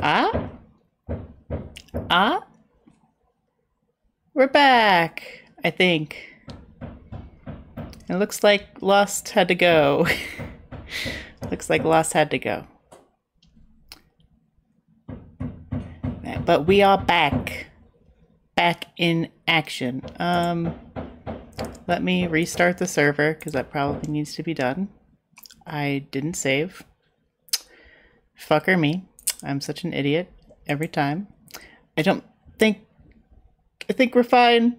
Ah? Ah? We're back, I think. It looks like Lost had to go. looks like Lost had to go. But we are back. Back in action. Um, let me restart the server because that probably needs to be done. I didn't save. Fucker me. I'm such an idiot every time. I don't think... I think we're fine.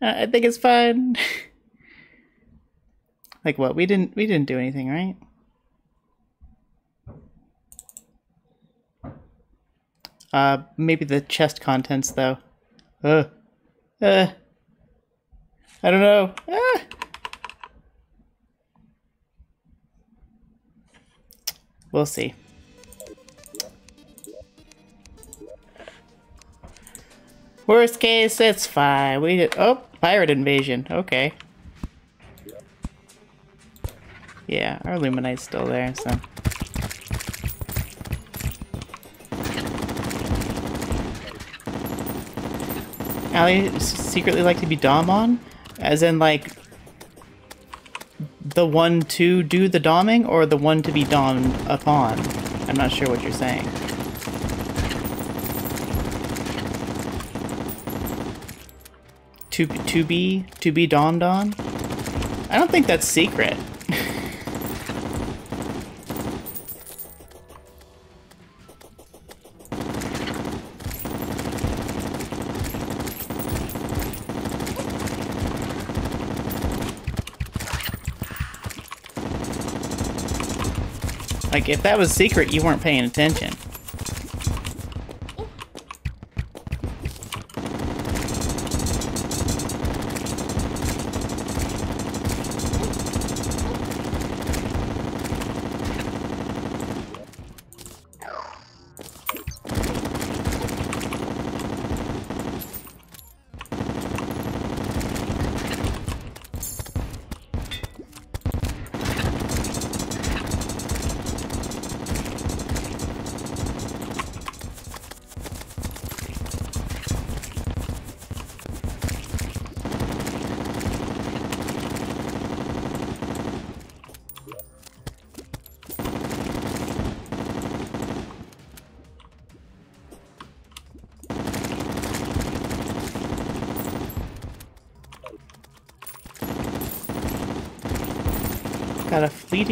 I think it's fine. like what? We didn't we didn't do anything, right? Uh maybe the chest contents though. Uh. Uh. I don't know. Ah. We'll see. Worst case, it's fine. We did. Oh, pirate invasion. Okay. Yeah, our Luminite's still there, so. Allie secretly like to be Dom on? As in, like, the one to do the doming or the one to be domed upon? I'm not sure what you're saying. To, to be to be domed on? I don't think that's secret. like, if that was secret, you weren't paying attention.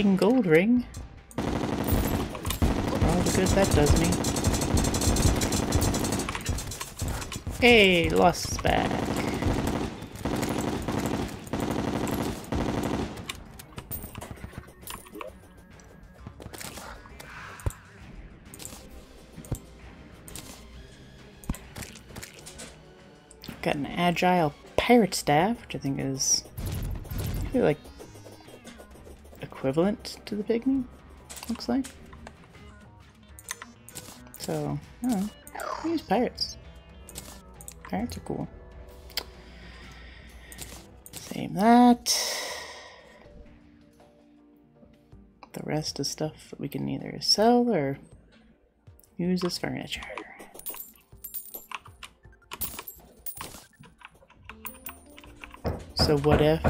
Gold ring. all the good that does me. Hey, lost back. Got an agile pirate staff, which I think is like equivalent to the pygmy, looks like. So. I use pirates. Pirates are cool. Same that. The rest is stuff that we can either sell or use as furniture. So what if,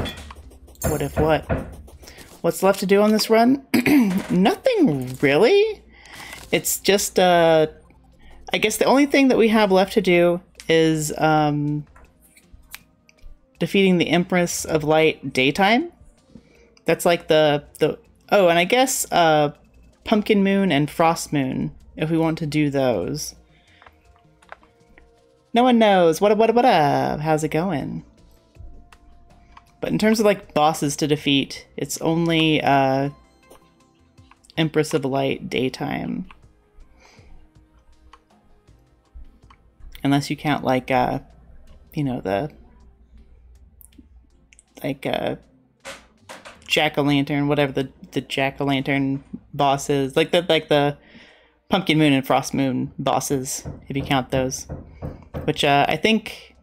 what if what? What's left to do on this run? Nothing really. It's just, uh, I guess the only thing that we have left to do is um, defeating the Empress of Light daytime. That's like the, the oh, and I guess uh, Pumpkin Moon and Frost Moon, if we want to do those. No one knows. What, what, what, up? How's it going? But in terms of like bosses to defeat, it's only uh, Empress of Light daytime. Unless you count like uh, you know the like uh, jack o' lantern, whatever the the jack o' lantern bosses, like the like the pumpkin moon and frost moon bosses, if you count those. Which uh, I think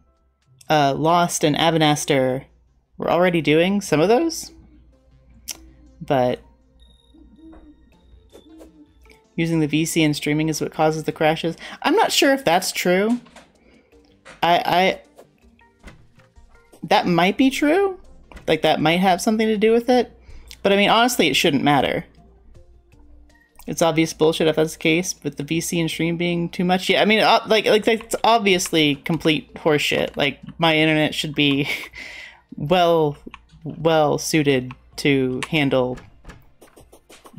uh, Lost and Avanaster we're already doing some of those, but using the VC and streaming is what causes the crashes. I'm not sure if that's true. I, I that might be true. Like that might have something to do with it. But I mean, honestly, it shouldn't matter. It's obvious bullshit if that's the case, with the VC and stream being too much. Yeah, I mean, uh, like, like that's obviously complete horseshit. Like, my internet should be well, well suited to handle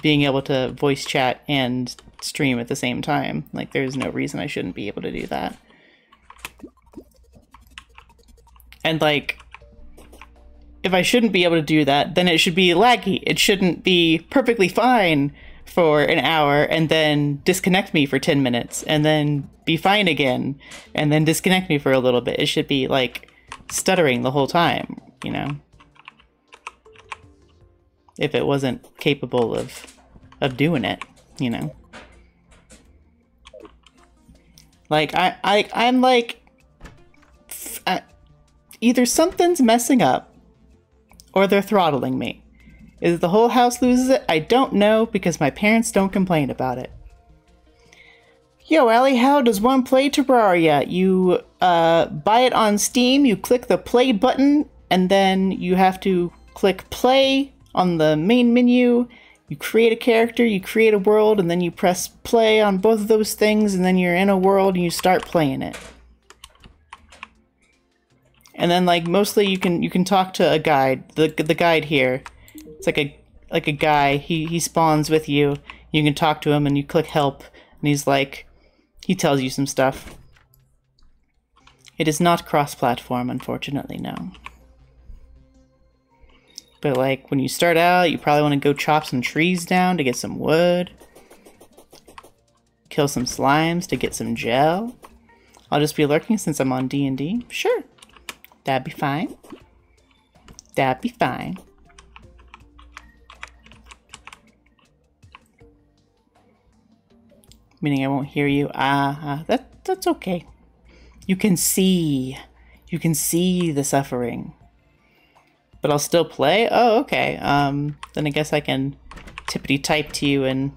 being able to voice chat and stream at the same time. Like, there's no reason I shouldn't be able to do that. And like, if I shouldn't be able to do that, then it should be laggy. It shouldn't be perfectly fine for an hour and then disconnect me for 10 minutes and then be fine again and then disconnect me for a little bit. It should be like stuttering the whole time, you know? If it wasn't capable of of doing it, you know. Like I I I'm like I, either something's messing up or they're throttling me. Is the whole house loses it? I don't know because my parents don't complain about it. Yo, Allie, how does one play Terraria? You uh, buy it on Steam, you click the play button, and then you have to click play on the main menu. You create a character, you create a world, and then you press play on both of those things, and then you're in a world and you start playing it and then like mostly you can you can talk to a guide the the guide here it's like a like a guy he he spawns with you you can talk to him and you click help and he's like he tells you some stuff. It is not cross-platform unfortunately no. But like when you start out you probably want to go chop some trees down to get some wood. Kill some slimes to get some gel. I'll just be lurking since I'm on D&D sure. That'd be fine. That'd be fine. Meaning I won't hear you. Ah, uh, that that's okay. You can see. You can see the suffering. But I'll still play? Oh, okay. Um, then I guess I can tippity type to you and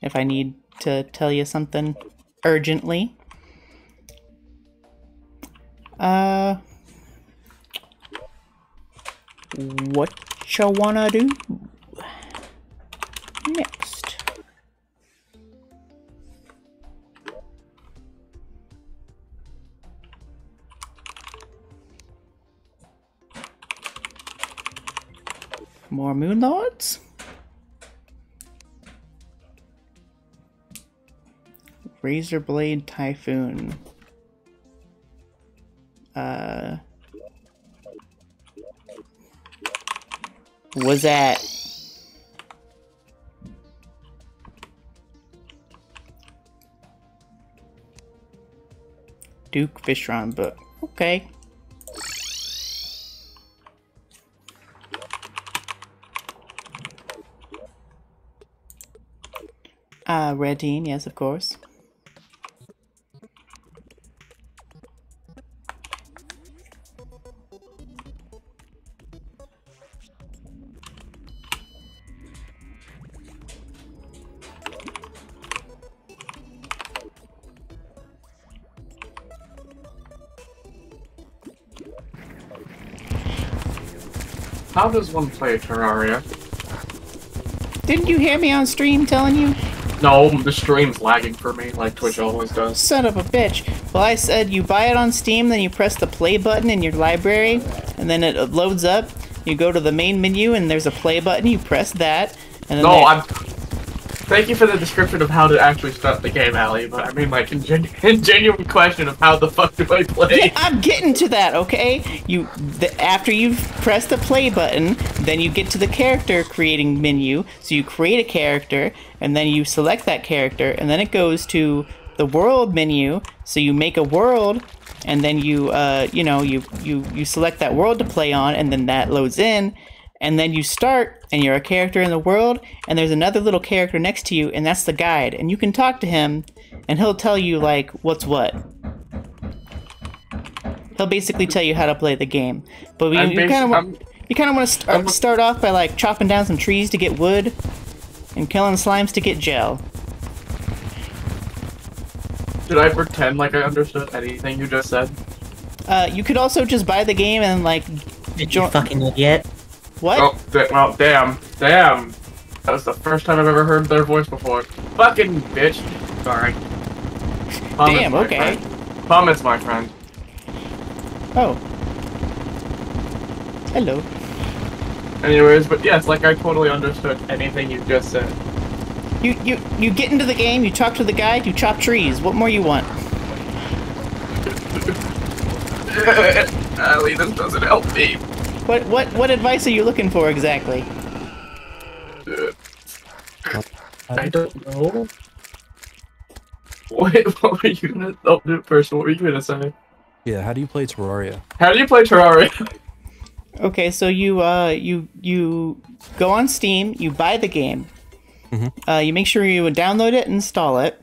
if I need to tell you something urgently. Uh, what you wanna do More moon lords? Razor Blade Typhoon. Uh, was that Duke Fishron book? Okay. Uh, Red Team, yes, of course. How does one play Terraria? Didn't you hear me on stream telling you? No, the stream's lagging for me, like Twitch always does. Son of a bitch. Well, I said you buy it on Steam, then you press the play button in your library, and then it loads up. You go to the main menu, and there's a play button. You press that, and then no, I'm Thank you for the description of how to actually start the game, Allie, but I mean, like, in, gen genuine question of how the fuck do I play? Yeah, I'm getting to that, okay? You, the, After you've pressed the play button, then you get to the character creating menu, so you create a character, and then you select that character, and then it goes to the world menu, so you make a world, and then you, uh, you know, you, you, you select that world to play on, and then that loads in, and then you start and you're a character in the world and there's another little character next to you and that's the guide and you can talk to him and he'll tell you like what's what he'll basically tell you how to play the game but you, you kind of want you kind of want to start, start off by like chopping down some trees to get wood and killing slimes to get gel. Did I pretend like I understood anything you just said? Uh, you could also just buy the game and like You join. fucking idiot. What? Oh, da- well, oh, damn, damn. That was the first time I've ever heard their voice before. Fucking bitch. Sorry. Pumice, Damn, okay. friend. Pumice, my friend. Oh. Hello. Anyways, but yes, like I totally understood anything you just said. You you you get into the game. You talk to the guy. You chop trees. What more you want? Allie, this doesn't help me. What what what advice are you looking for exactly? I don't know. Wait, what were you gonna? Oh, dude, first, what were you gonna say? Yeah, how do you play Terraria? How do you play Terraria? Okay, so you uh you you go on Steam. You buy the game. Uh, you make sure you download it, install it,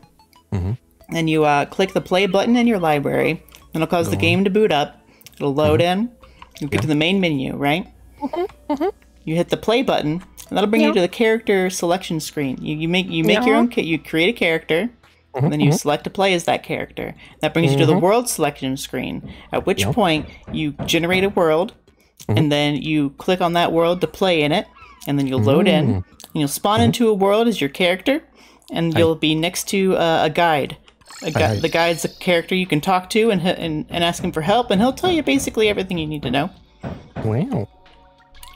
and you uh, click the play button in your library. And it'll cause the game to boot up. It'll load in. You get to the main menu, right? Mm-hmm, mm-hmm. You hit the play button, and that'll bring you to the character selection screen. You, you make you make your own ca- you create a character, and then you mm-hmm. select to play as that character. That brings you to the world selection screen. At which point you generate a world, and then you click on that world to play in it, and then you'll load in, mm. and you'll spawn into a world as your character, and you'll be next to uh, a guide. A gu- the guide's a character you can talk to and, and and ask him for help, and he'll tell you basically everything you need to know. Wow.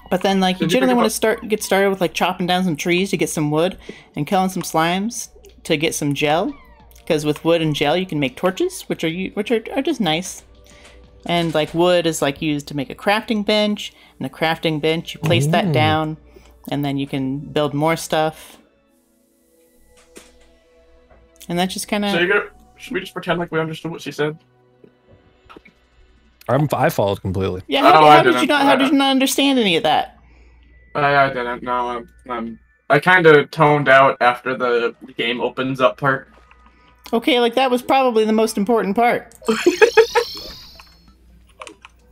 But then, like, you Did generally pick want to start get started with like chopping down some trees to get some wood, and killing some slimes to get some gel. Because with wood and gel, you can make torches, which are u- which are, are just nice. And like wood is like used to make a crafting bench, and the crafting bench you place that down, and then you can build more stuff. And that's just kind of So you gonna? Should we just pretend like we understood what she said? I'm, I followed completely. yeah. How, Oh, I how did you didn't. How did you not understand any of that? I, I didn't know. Um, um, I kind of toned out after the game opens up part. Okay, like that was probably the most important part.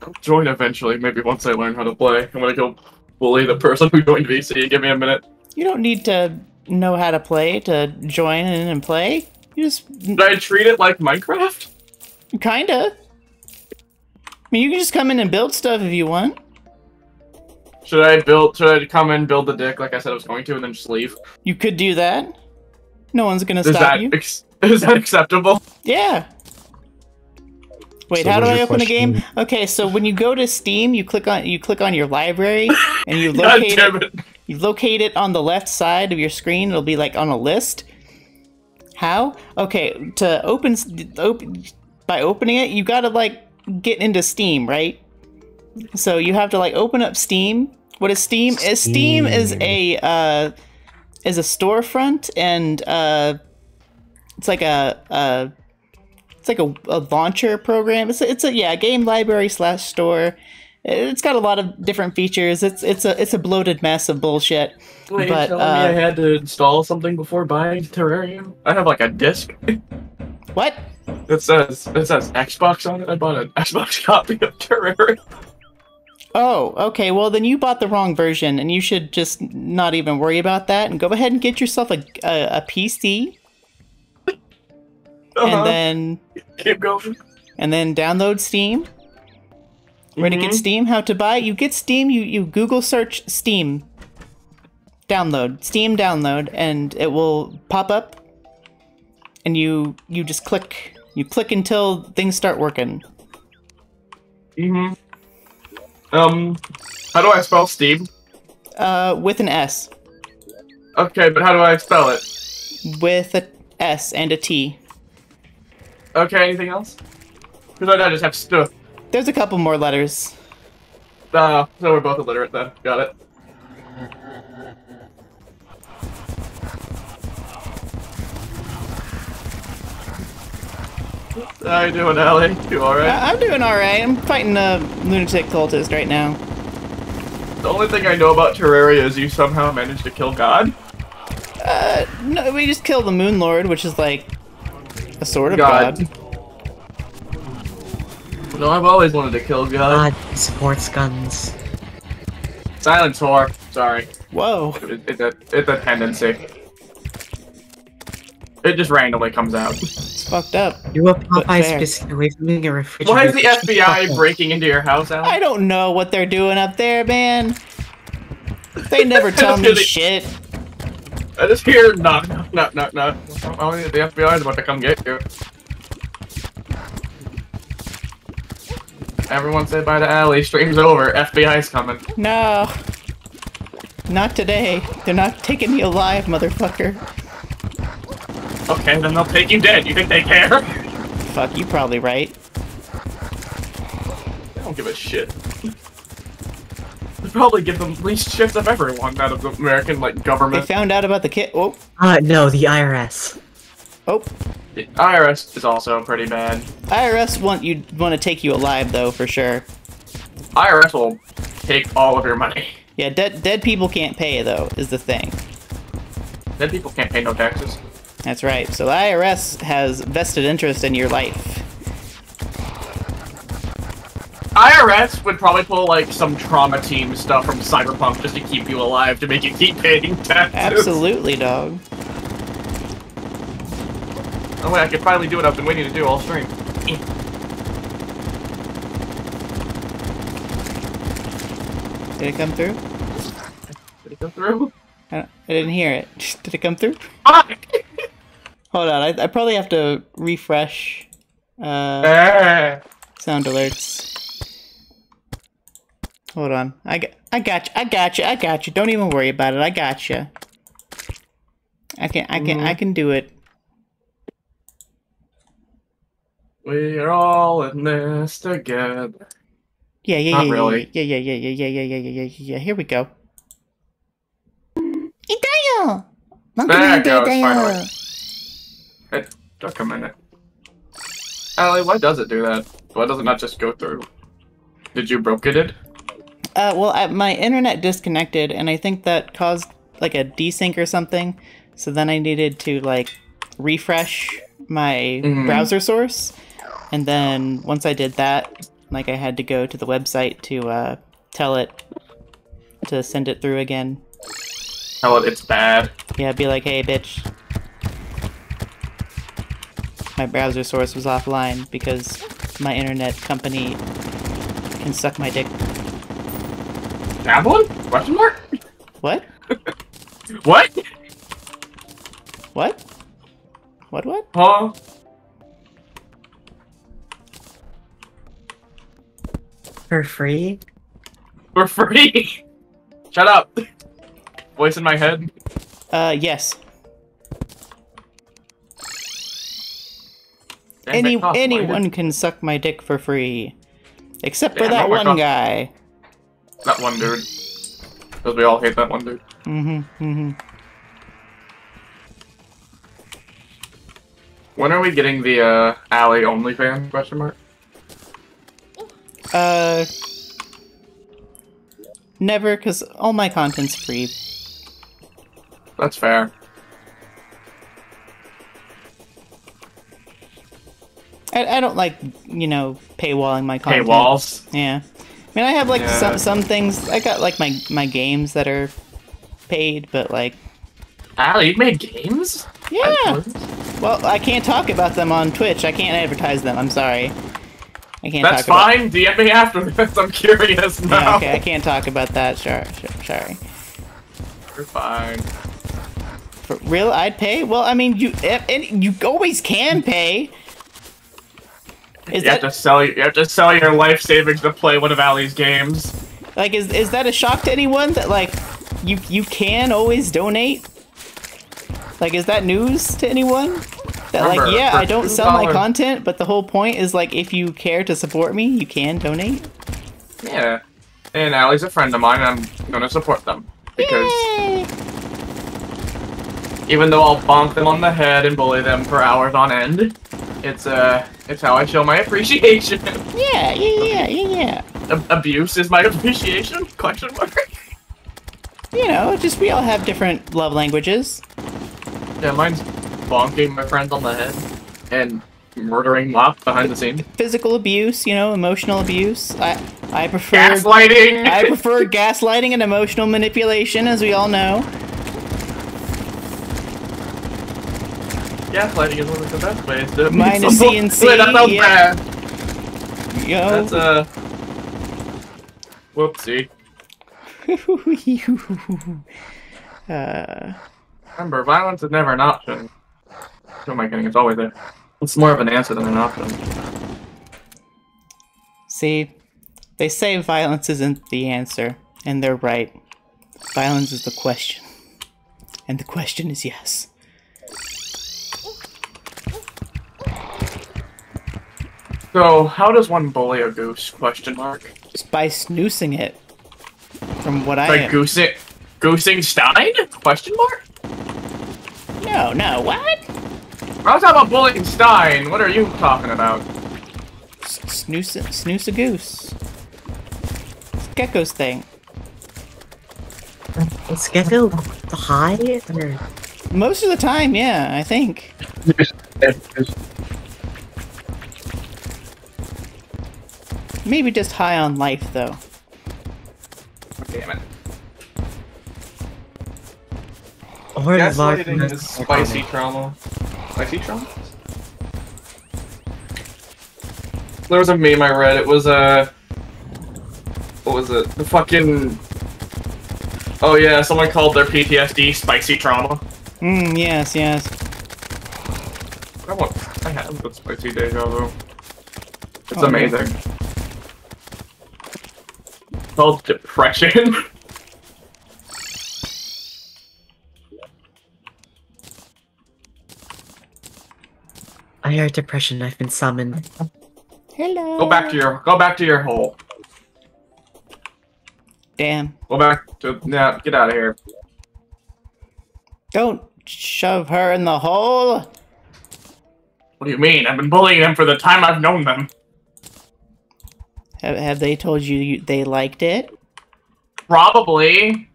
I'll join eventually, maybe once I learn how to play. I'm gonna go bully the person who joined VC. Give me a minute. You don't need to know how to play to join in and play. You just Should I treat it like Minecraft? kinda. I mean, you can just come in and build stuff if you want. Should I build? Should I come in, build the dick like I said I was going to, and then just leave? You could do that. No one's gonna Is stop that you. ex- is that acceptable? Yeah. Wait, So how do I open a game? Okay, so when you go to Steam, you click on you click on your library and you locate it, it! you locate it on the left side of your screen. It'll be like on a list. How? Okay, to open, open by opening it, you gotta like get into Steam, right? So you have to like open up Steam. What is Steam? Is Steam is a uh, is a storefront and uh, it's like a, a it's like a, a launcher program. It's a, it's a yeah game library slash store. It's got a lot of different features. It's it's a it's a bloated mess of bullshit. Wait, But, telling uh, me I had to install something before buying Terrarium? I have like a disc What? It says it says Xbox on it. I bought an Xbox copy of Terrarium. Oh, okay. Well, then you bought the wrong version, and you should just not even worry about that, and go ahead and get yourself a a, a PC, Uh-huh. and then keep going. and then download Steam. Where to get Mhm. Steam? How to buy? You get Steam. You you Google search Steam. Download Steam. Download, and it will pop up. And you you just click. You click until things start working. Mm-hmm. Um, how do I spell Steam? Uh, with an S, Okay, but how do I spell it? with a S and a T. Okay, anything else? Because I just have stuff. There's a couple more letters. Uh, so we're both illiterate then. Got it. How you doing, Allie? You alright? I'm doing all right. I'm fighting a lunatic cultist right now. The only thing I know about Terraria is you somehow managed to kill God. Uh, no, we just killed the Moon Lord, which is like a sort of God. god. No, I've always wanted to kill God. God, supports guns. Silence whore. Sorry. Whoa. It, it's a it's a tendency. It just randomly comes out. It's fucked up. You a But Popeye's fair. biscuit away from me, a refrigerator. Why is the FBI breaking into your house, Al? I don't know what they're doing up there, man. They never tell me shit. I just hear knock, knock, knock, knock, knock. Oh, the FBI is about to come get you. Everyone say bye to Allie. Stream's over. FBI's coming. No. Not today. They're not taking me alive, motherfucker. Okay, then they'll take you dead. You think they care? Fuck, you probably right. They don't give a shit. They probably get the least shifts of everyone out of the American like government. They found out about the kid. Oh, Uh, no, the IRS. oh. The IRS is also pretty bad. IRS want you want to take you alive though, for sure. IRS will take all of your money. Yeah, dead dead people can't pay though, is the thing. Dead people can't pay no taxes. That's right. So the IRS has vested interest in your life. IRS would probably pull like some trauma team stuff from Cyberpunk just to keep you alive to make you keep paying taxes. Absolutely, dog. Oh wait, I can finally do what I've been waiting to do all stream. Did it come through? Did it come through? I, I didn't hear it. Did it come through? Hold on, I, I probably have to refresh uh, Eh. sound alerts. Hold on, I got, I got you, I got you, I got you. Don't even worry about it. I got you. I can, I can, I mm-hmm. can do it. We're all in this together. Yeah, yeah, Not yeah, really. yeah, yeah, yeah, yeah, yeah, yeah, yeah, yeah, yeah, yeah. Here we go. Itayo! There it goes, finally. It took a minute. Allie, why does it do that? Why does it not just go through? Did you broke it? Uh, well, I, my internet disconnected, and I think that caused like a desync or something. So then I needed to like refresh my Mhm. browser source, and then once I did that, like I had to go to the website to uh, tell it to send it through again. Tell it it's bad. Yeah, be like, hey, bitch. My browser source was offline because my internet company can suck my dick. That one? Question mark? What? What? What? What? What? Huh? For free? We're free! Shut up! Voice in my head. Uh, yes. Damn, Any that cost money. anyone can suck my dick for free, except for Damn, that that one cost- guy. That one dude. Because we all hate that one dude. Mm-hmm. Mm-hmm. When are we getting the uh Allie OnlyFans question mark? Uh, never, cause all my content's free. That's fair. I, I don't like you know paywalling my content. Paywalls. Yeah. I mean, I have like Yeah. some some things. I got like my my games that are paid, but like Allie, you made games? yeah. Well, I can't talk about them on Twitch. I can't advertise them. I'm sorry. I can't That's talk about. fine. DM me after this. I'm curious now. Yeah, okay, I can't talk about that. Sure, sure, sorry. You're fine. For real, I'd pay. Well, I mean, you eh, and you always can pay. Is you that have to sell. You have to sell your life savings to play one of Allie's games. like is is that a shock to anyone that like you you can always donate? Like, is that news to anyone? That like, yeah, I don't sell my content, but the whole point is like, if you care to support me, you can donate. Yeah. And Allie's a friend of mine. and I'm gonna support them because Yay! even though I'll bonk them on the head and bully them for hours on end, it's uh, it's how I show my appreciation. Yeah, yeah, yeah, yeah, yeah. Ab- Abuse is my appreciation? Question mark. You know, just we all have different love languages. Yeah, mine's bonking my friends on the head and murdering Mop behind the scenes. Physical abuse, you know, emotional abuse. I I prefer Gaslighting. I prefer gaslighting and emotional manipulation, as we all know. Gaslighting is one of the best ways to is so- CNC, Wait, that's so yeah. bad. Yo. That's uh. Whoopsie. uh, Remember, violence is never an option. Who am I kidding? It's always there. It's more of an answer than an option. see, they say violence isn't the answer, and they're right. Violence is the question. And the question is yes. So, how does one bully a goose? Question mark. Just by snoozing it. From what I Like am. goosing, goosing Stein? Question mark. No, no, what? I was talking about bullying Stein. What are you talking about? S- Snooze, snooze a goose. It's Gecko's thing. Is Gecko high? Or... Most of the time, yeah, I think. Maybe just high on life, though. Damn it. Or large Gaslighting amounts is of spicy alcohol. trauma. Spicy trauma? There was a meme I read. It was Uh, what was it? The fucking. Oh yeah, someone called their PTSD spicy trauma. Hmm, yes, yes. I want. I have the spicy deja vu. It's Oh, amazing. It's called depression. I heard depression. I've been summoned. Hello. go back to your. Go back to your hole. Damn. Go back to. Yeah, get out of here. Don't shove her in the hole. What do you mean? I've been bullying them for the time I've known them. Have, have they told you, you they liked it? Probably.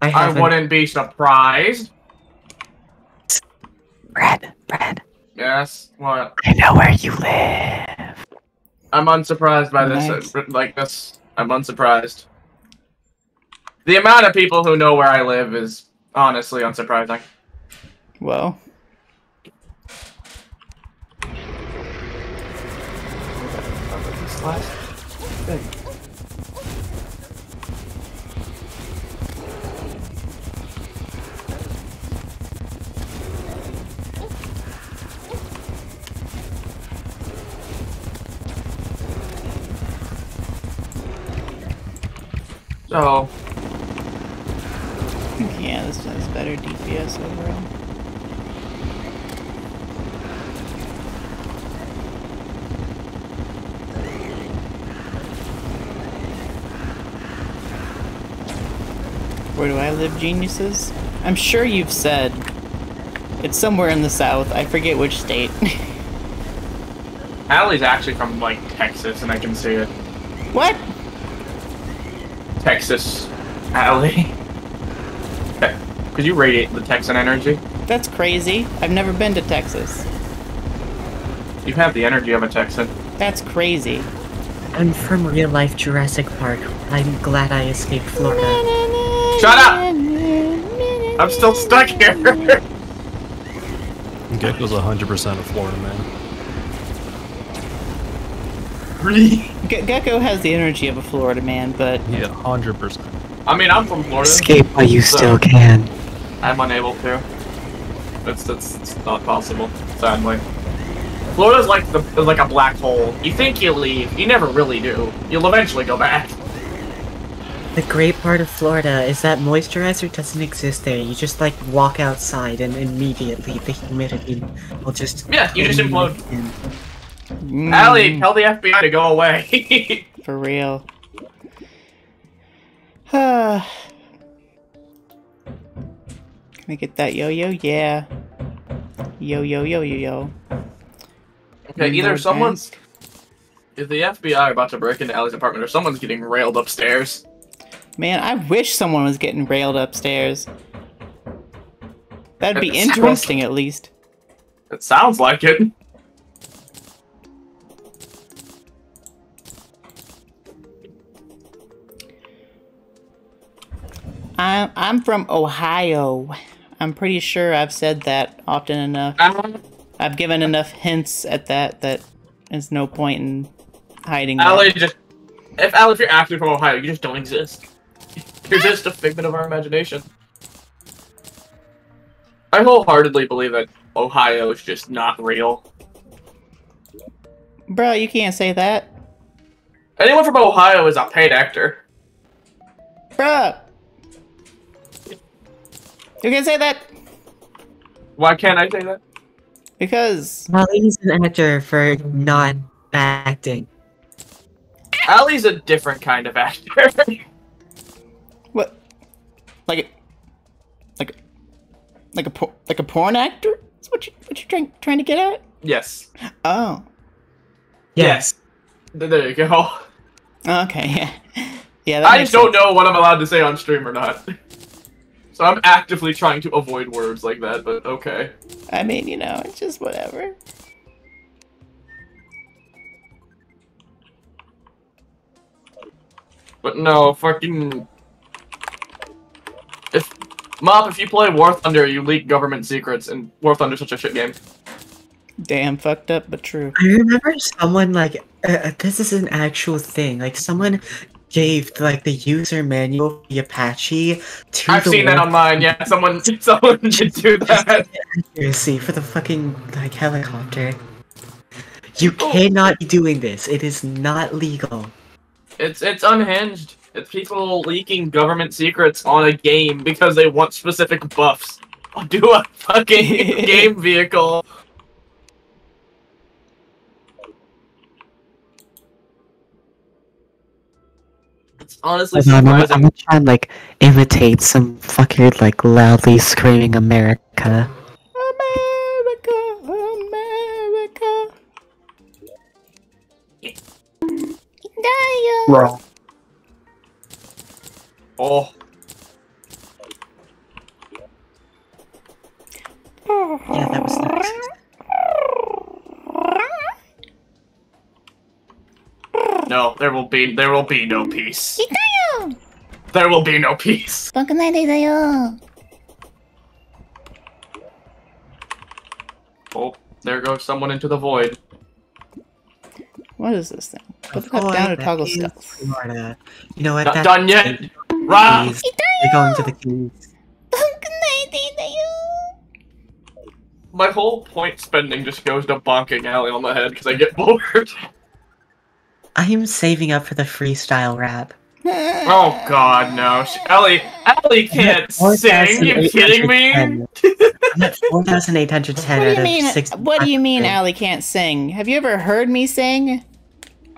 I I wouldn't be surprised. Brad, Brad. Yes. What? I know where you live. I'm unsurprised by this. Nice. uh, like this, I'm unsurprised. The amount of people who know where I live is honestly unsurprising. Well, So, yeah, this has better DPS overall. Where do I live, geniuses? I'm sure you've said it's somewhere in the south. I forget which state. Allie's actually from like Texas, and I can see it. what? Texas, Allie. Te- Could you radiate the Texan energy? That's crazy. I've never been to Texas. You have the energy of a Texan. That's crazy. I'm from real life Jurassic Park. I'm glad I escaped Florida. Shut up! I'm still stuck here. Gecko's 100% a Florida man. Really? Ge- Gecko has the energy of a Florida man, but Yeah, 100%. I mean, I'm from Florida. Escape while you So- still can. I'm unable to. It's, it's, it's not possible, sadly. Florida's like the like a black hole. You think you leave, you never really do. You'll eventually go back. The great part of Florida is that moisturizer doesn't exist there. You just like walk outside and immediately the humidity will just. Yeah, you just implode. in. Mm, Allie, tell the FBI to go away. for real. Can I get that yo-yo? Yeah. Yo yo yo yo yo. okay, either someone's mask. is the FBI about to break into Allie's apartment, or someone's getting railed upstairs. Man, I wish someone was getting railed upstairs. That'd be it interesting, sounds... at least. It sounds like it. I'm I'm from Ohio. I'm pretty sure I've said that often enough. Um, I've given enough hints at that that there's no point in hiding. Allie, just if Allie, if you're actually from Ohio, you just don't exist. You're just a figment of our imagination. I wholeheartedly believe that Ohio is just not real. Bro, you can't say that. Anyone from Ohio is a paid actor. Bro. You can't say that Why can't I say that? because Well, he's an actor for not acting. Allie's a different kind of actor. what? Like a, like a, like a por- like a porn actor? Is what you what you trying trying to get at? yes. Oh, Yes. Th- There you go. okay, yeah, yeah. I makes don't sense. know what I'm allowed to say on stream or not. So I'm actively trying to avoid words like that, but okay. I mean, you know, it's just whatever. But no, fucking. If Mop, if you play War Thunder, you leak government secrets, and War Thunder's such a shit game. Damn, fucked up, but true. I remember someone like uh, uh, this is an actual thing. Like someone gave like the user manual of the Apache to I've the seen that online. Yeah, someone someone did do that. accuracy for the fucking like helicopter. You cannot be doing this. It is not legal. It's it's unhinged. It's people leaking government secrets on a game because they want specific buffs. I'll Do a fucking game vehicle. It's honestly Hold on, I'm, surprising. I'm gonna try and like imitate some fucker like loudly screaming America. America, America. Daya. Oh, Yeah, that was nice. no, there will be there will be no peace. いたよ There will be no peace. バカないでだよ Oh, there goes someone into the void. What is this thing? Put the Oh, cup down to that toggle is stealth. Florida. You know what? Not that- done yet. Keys. You're going to the keys. My whole point spending just goes to bonking Allie on the head because I get bored. I'm saving up for the freestyle rap. oh god, no. Ellie, Ellie can't sing. You kidding me? I'm at 4,810 what do you mean? What do you mean Ellie can't sing? Have you ever heard me sing?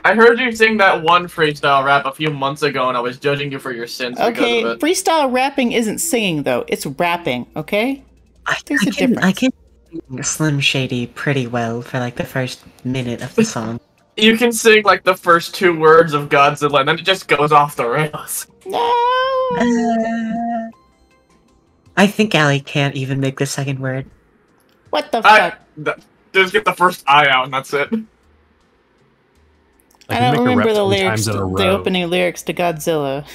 I heard you sing that one freestyle rap a few months ago and I was judging you for your sins Okay, because of it. freestyle rapping isn't singing though; it's rapping. Okay. I, There's I a can, I can sing Slim Shady pretty well for like the first minute of the song. You can sing like the first two words of Godzilla and then it just goes off the rails. No. Uh, I think Allie can't even make the second word. What the I, fuck? th- just get the first I out and that's it. I, can don't remember the lyrics. times The opening lyrics to Godzilla.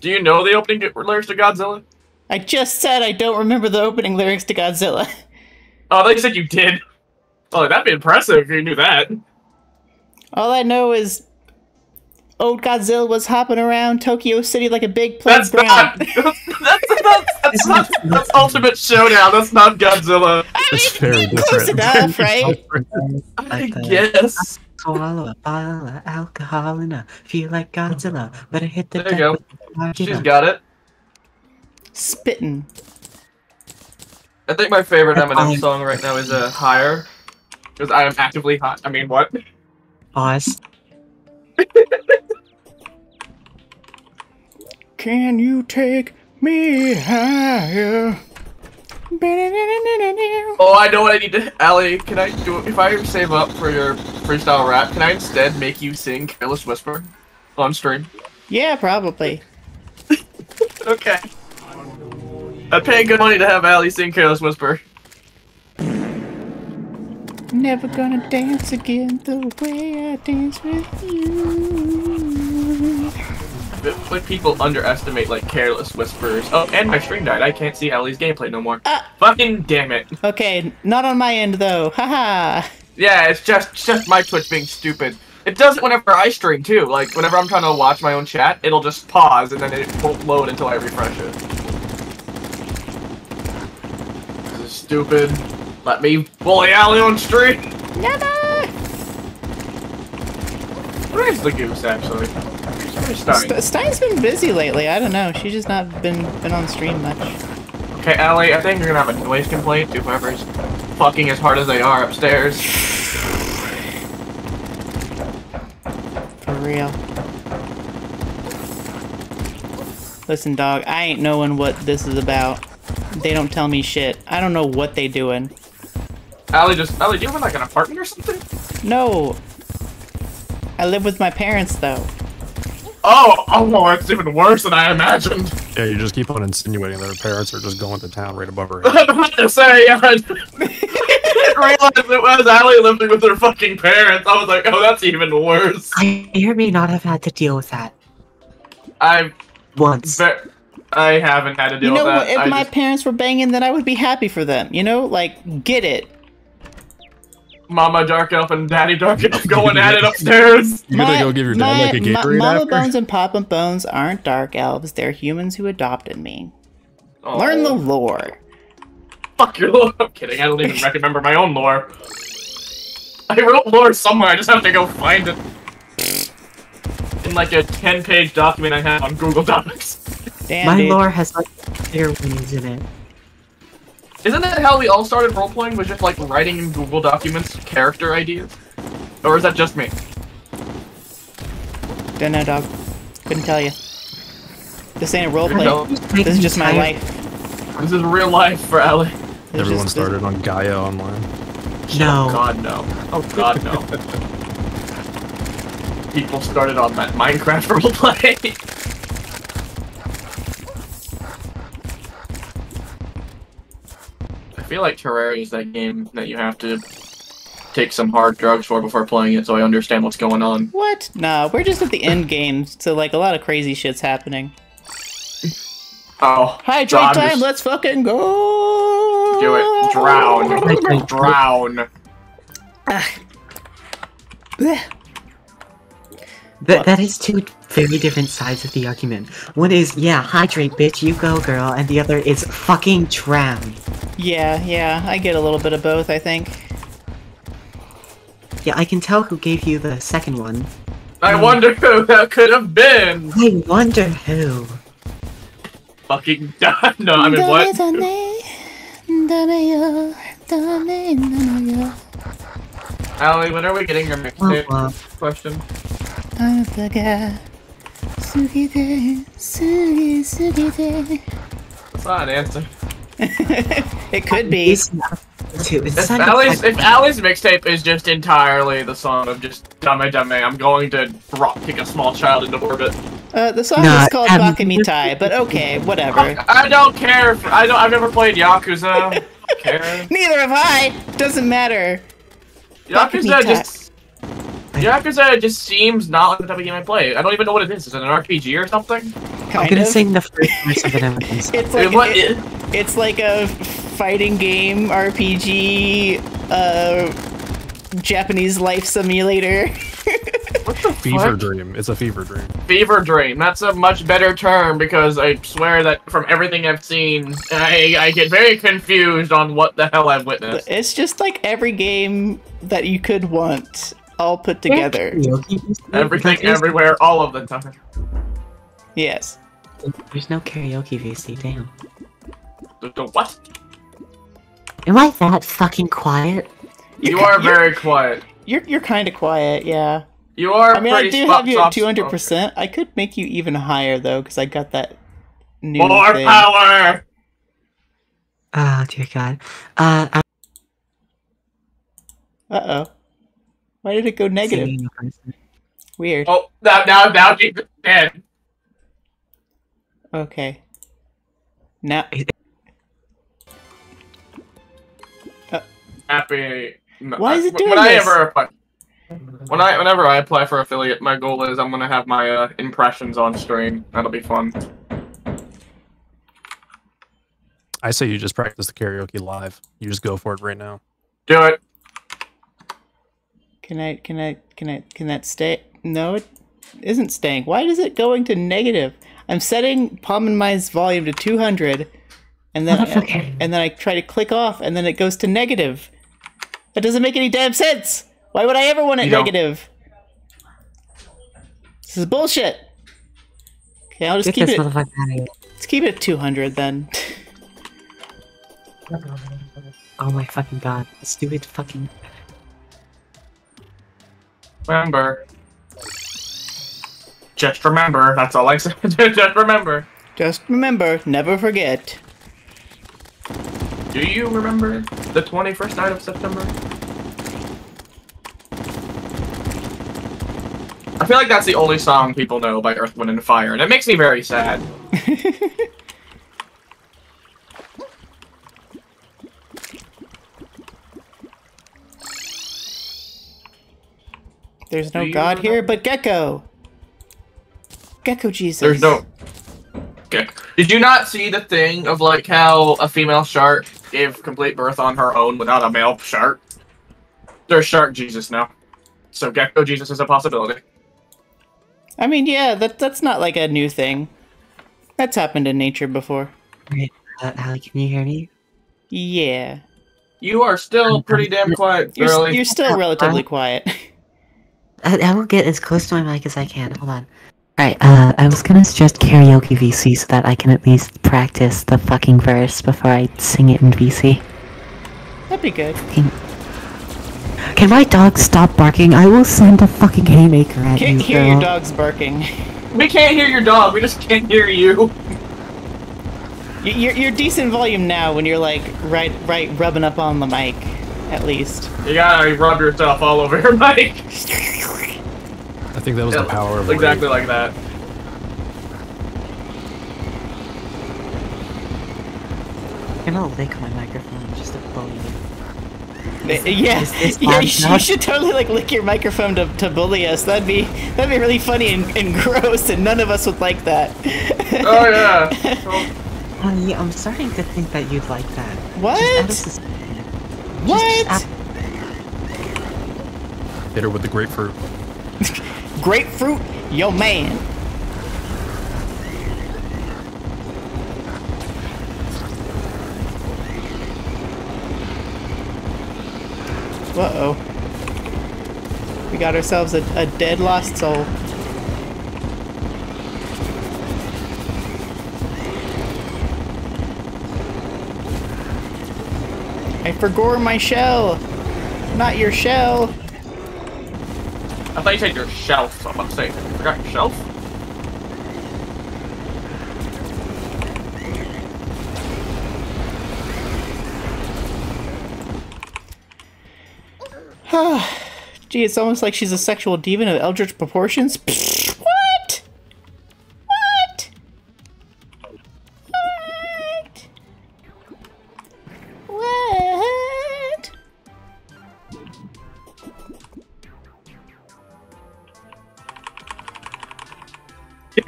Do you know the opening lyrics to Godzilla? I just said I don't remember the opening lyrics to Godzilla. Oh, they said you did. Oh, that'd be impressive if you knew that. All I know is old Godzilla was hopping around Tokyo City like a big plate That's brown. not. That's, that's, that's, that's, not, that's Ultimate Showdown. That's not Godzilla. It's very Close different. enough, right? I guess. Swallow a bottle of alcohol and I feel like Godzilla, but I hit the There you go. She's got it. Spitting. I think my favorite That's Eminem fine. song right now is uh, Higher. Because I am actively hot. I mean, what? Pause. Can you take me higher? Oh, I know what I need to. Allie, can I do If I save up for your freestyle rap, can I instead make you sing Careless Whisper on stream? Yeah, probably. Okay. I pay good money to have Allie sing Careless Whisper. Never gonna dance again the way I dance with you. Like people underestimate like careless whispers. Oh, and my stream died. I can't see Ellie's gameplay no more. Ah. Fucking damn it. Okay, not on my end though. Haha. Yeah, it's just just my Twitch being stupid. It does it whenever I stream too. Like whenever I'm trying to watch my own chat, it'll just pause and then it won't load until I refresh it. This is stupid. Let me bully Allie on stream. Never. Where's the goose actually? Stein? St- Stein's been busy lately. I don't know. She's just not been been on stream much. Okay, Allie, I think you're gonna have a noise complaint to whoever's fucking as hard as they are upstairs. For real. Listen, dog, I ain't knowing what this is about. They don't tell me shit. I don't know what they doing. Allie, just Allie, do you have like an apartment or something? No. I live with my parents, though. Oh, oh, well, that's even worse than I imagined. Yeah, you just keep on insinuating that her parents are just going to town right above her head. I'm about to say, yeah. I didn't realize it was Allie living with her fucking parents. I was like, oh, that's even worse. I may or may not have had to deal with that I, once. bet I haven't had to deal You know, with what? that. if I my just- parents were banging, then I would be happy for them. You know, like get it. Mama Dark Elf and Daddy Dark Elf going at it upstairs. You gonna go give your dad like a my- Gatorade Mama after? Bones and Papa Bones aren't dark elves. They're humans who adopted me. Oh, Learn the oh. lore. Fuck your lore. I'm kidding. I don't even remember my own lore. I wrote lore somewhere. I just have to go find it. In like a 10 page document I have on Google Docs. Damn, My dude. lore has like clear wings in it. Isn't that how we all started role playing? Was just like writing in Google documents character ideas? Or is that just me? Don't know, dog. Couldn't tell you. This ain't a role play. This is just my life. This is real life for Allie. This Everyone just- started on Gaia Online. No. Oh god no. Oh god no. People started on that Minecraft roleplay. Feel like Terraria is that game that you have to take some hard drugs for before playing it so I understand what's going on. What? Nah, we're just at the end game, so like a lot of crazy shit's happening. Oh. Hydrate so time, just- let's fucking go! Do it. Drown. Drown. Blech. That, that is two very different sides of the argument. One is, yeah, hydrate, bitch, you go, girl, and the other is fucking drown. Yeah, yeah, I get a little bit of both, I think. Yeah, I can tell who gave you the second one. I wonder who that could have been. I wonder who. Fucking no, I mean what? Allie, when are we getting your oh, mixtape? Wah, wah. Question. That's not an answer. it could be. It's not two. It's If not Allie's, a- if Allie's mixtape is just entirely the song of just Dame Dame, I'm going to drop kick a small child into orbit. Uh, the song Nah, is called um, Bakamitai, but okay, whatever. I don't care. If, I don't. I've never played Yakuza. Don't care. Neither have I. Doesn't matter. Yakuza Bakamitai. just. Yakuza just seems not like the type of game I play. I don't even know what it is. Is it an RPG or something? I'm gonna of. sing the first verse of it and It's Wait, like what it- is- it's like a fighting game RPG, uh, Japanese life simulator. what the Fever fuck? dream. It's a fever dream. Fever dream. That's a much better term because I swear that from everything I've seen, I, I get very confused on what the hell I've witnessed. it's just like every game that you could want, all put together. Karaoke? Everything, everywhere, all of the time. Yes. There's no karaoke, VC, damn. The, the what? Am I that fucking quiet? You You're- you're- very quiet. You're you're kind of quiet, yeah. You are. I mean, I do have you at two hundred percent. I could make you even higher though, because I got that new More thing. power. Oh, dear God. Uh, I'm Uh oh. Why did it go negative? singing a person. Weird. Oh, now, now, now, Jesus dead. Okay. Now Happy. no, Why is it when- doing when I this? ever, When I, whenever I apply for affiliate, my goal is I'm gonna have my uh, impressions on stream. That'll be fun. I say you just practice the karaoke live. You just go for it right now. Do it. Can I, can I, can I, can that stay? No, it isn't staying. Why is it going to negative? I'm setting Palm and Mine's volume to 200, and then, oh, Motherfucker. and then I try to click off, and then it goes to negative. That doesn't make any damn sense. Why would I ever want it You don't- negative? This is bullshit. Okay, I'll just Get keep it. motherfucker out of here. Let's keep it at 200 then. Oh my fucking god. Let's do it fucking. Remember. Just remember. That's all I said. Just remember. Just remember, never forget. Do you remember the 21st night of September? I feel like that's the only song people know by Earth, Wind, and Fire, and it makes me very sad. There's no god here remember- but Gecko. Gecko Jesus. There's no. Okay. Did you not see the thing of like how a female shark gave complete birth on her own without a male shark? There's Shark Jesus now. So Gecko Jesus is a possibility. I mean, yeah, that that's not like a new thing. That's happened in nature before. Uh, Allie, can you hear me? Yeah. You are still pretty damn quiet, You're, you're still relatively quiet. I, I will get as close to my mic as I can. Hold on. Alright, uh, I was gonna suggest karaoke VC so that I can at least practice the fucking verse before I sing it in VC. That'd be good. Can my dog stop barking? I will send a fucking haymaker at Can't you, hear girl. your dogs barking. We can't hear your dog. We just can't hear you. You're, you're decent volume now when you're like right right rubbing up on the mic, at least. You gotta rub yourself all over your mic. I think that was the power of exactly like that. I'm gonna lick my microphone just to bully you. Yeah, is yeah. You, sh- should totally like lick your microphone to, to bully us. That'd be that'd be really funny and, and gross, and none of us would like that. Oh yeah. Well, Honey, I'm starting to think that you'd like that. What? What? Hit her with the grapefruit. Grapefruit, yo man. Uh oh. We got ourselves a, a dead lost soul. I forgore my shell. Not your shell. I thought you said your shelf. So I'm about to say, you forgot your shelf. Gee, it's almost like she's a sexual demon of eldritch proportions.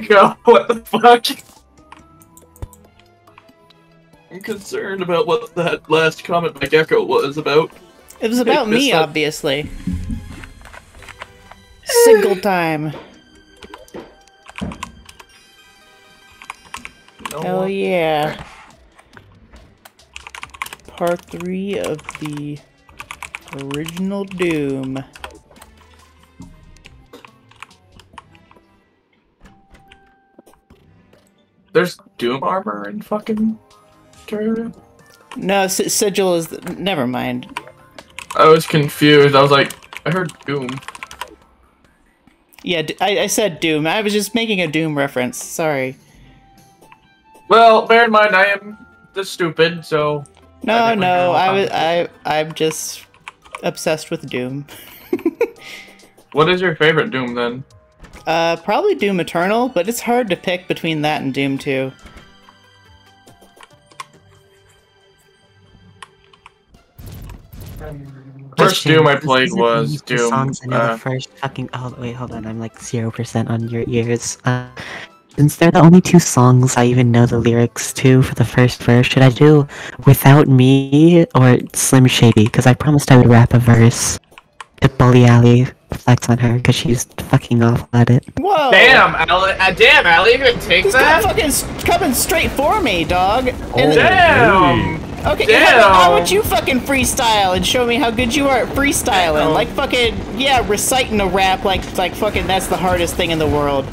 Go. What the fuck? I'm concerned about what that last comment by Gecko was about. It was about Hey, me, this, obviously. Single time. No Hell one- yeah. Part 3 of the original Doom. There's Doom armor in fucking Terraria? No, S- Sigil is. The- never mind. I was confused. I was like, I heard Doom. Yeah, I said Doom. I was just making a Doom reference. Sorry. Well, bear in mind I am the stupid, so No, I no, I was I I'm just obsessed with Doom. what is your favorite Doom then? Uh, probably Doom Eternal, but it's hard to pick between that and Doom 2. First Doom I played was any of the Doom, Songs I know uh, the first fucking. Oh wait, hold on. I'm like zero percent on your ears. Uh, since they're the only two songs I even know the lyrics to for the first verse, should I do "Without Me" or "Slim Shady"? Because I promised I would rap a verse to bully Allie, flex on her because she's fucking awful at it. Whoa! Damn, Allie, uh, damn, Allie, you gonna take This that? fucking coming straight for me, dog. And Oh. Damn! Okay, how about, how Damn. about you fucking freestyle and show me how good you are at freestyling? Like fucking yeah, reciting a rap like like fucking that's the hardest thing in the world.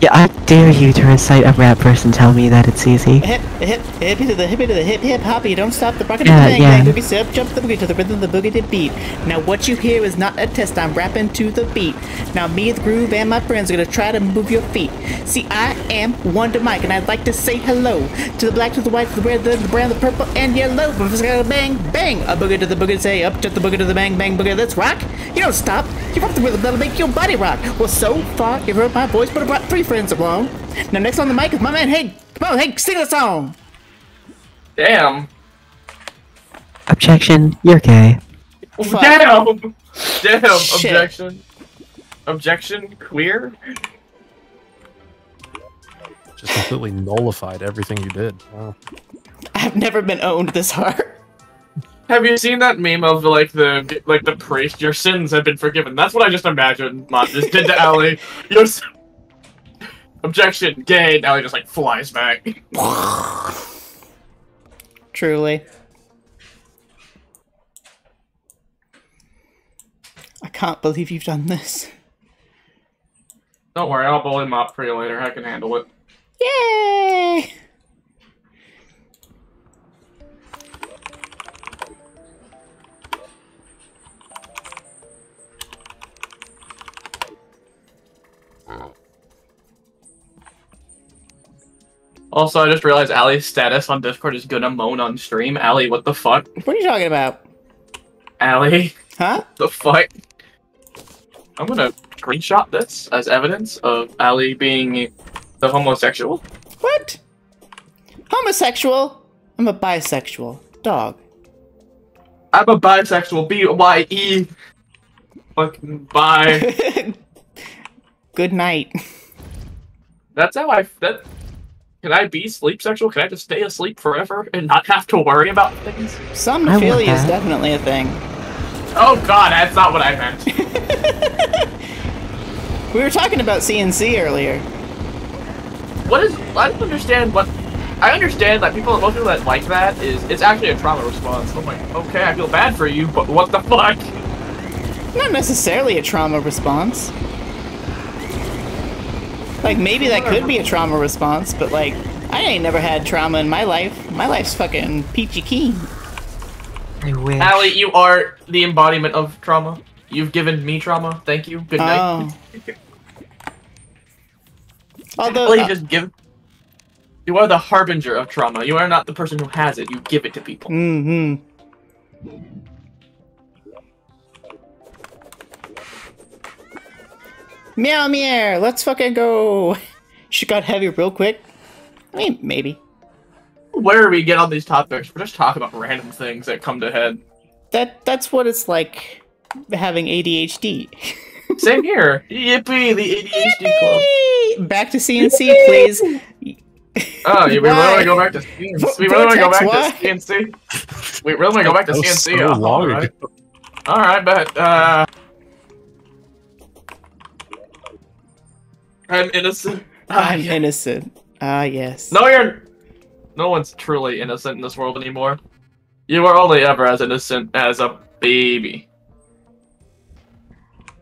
Yeah, I dare you to recite a rap verse and tell me that it's easy. Hip hip hip to the hip to the hip hip hoppy, don't stop the rocket Yeah, bang yeah. bang boogie step jump the boogie to the rhythm the boogie to beat. Now what you hear is not a test, I'm rapping to the beat. Now me the groove and my friends are gonna try to move your feet. See I am Wonder Mike and I'd like to say hello to the black to the white to the red the, the brown the purple and yellow. But it's got a bang bang a boogie to the boogie say up to the boogie to the bang bang boogie let's rock. You don't stop. You rock the rhythm that'll make your body rock. Well so far you've heard my voice but I brought three friends along. Now next on the mic is my man Hey. Come on, hey, sing a song. Damn. Objection, you're gay. Fuck. Damn! Damn, Shit. objection. Objection, queer? Just completely nullified everything you did. Wow. I've never been owned this hard. Have you seen that meme of like the like the priest? Your sins have been forgiven. That's what I just imagined. Mom just did to Allie. Your s- objection, gay. Now he just like flies back. Truly. I can't believe you've done this. Don't worry, I'll bully up for you later. I can handle it. Yay! Also, I just realized Allie's status on Discord is gonna moan on stream. Allie, what the fuck? What are you talking about? Allie, Huh? the fuck? I'm gonna screenshot this as evidence of Allie being the homosexual. What? Homosexual? I'm a bisexual. Dog. I'm a bisexual. B Y E. Fucking bi. Good night. That's how I. That. Can I be sleep sexual? Can I just stay asleep forever and not have to worry about things? Somnophilia I is definitely a thing. Oh god, that's not what I meant. We were talking about CNC earlier. what is? I don't understand what. I understand that people, most people that like that is it's actually a trauma response. I'm like, okay, I feel bad for you, but what the fuck? Not necessarily a trauma response. Like maybe that could be a trauma response, but like I ain't never had trauma in my life. My life's fucking peachy keen. I wish. Allie, you are the embodiment of trauma. You've given me trauma. Thank you. Good night. Oh. Although Allie, uh, just give. You are the harbinger of trauma. You are not the person who has it. You give it to people. mm-hmm. Meow meow, let's fucking go. She got heavy real quick. I mean, maybe. Where we get on these topics, we're just talking about random things that come to head. That that's what it's like having ADHD. Same here. Yippee, the ADHD club. Back to CNC, please. Oh, you we really want to go back to CNC? Vo- We really want to go Vortex, back to CNC? We really want to go back to CNC? so Oh, long All right, all right, but, uh... I'm innocent. Ah, I'm innocent. Ah, yes. No, you're... No one's truly innocent in this world anymore. You are only ever as innocent as a baby.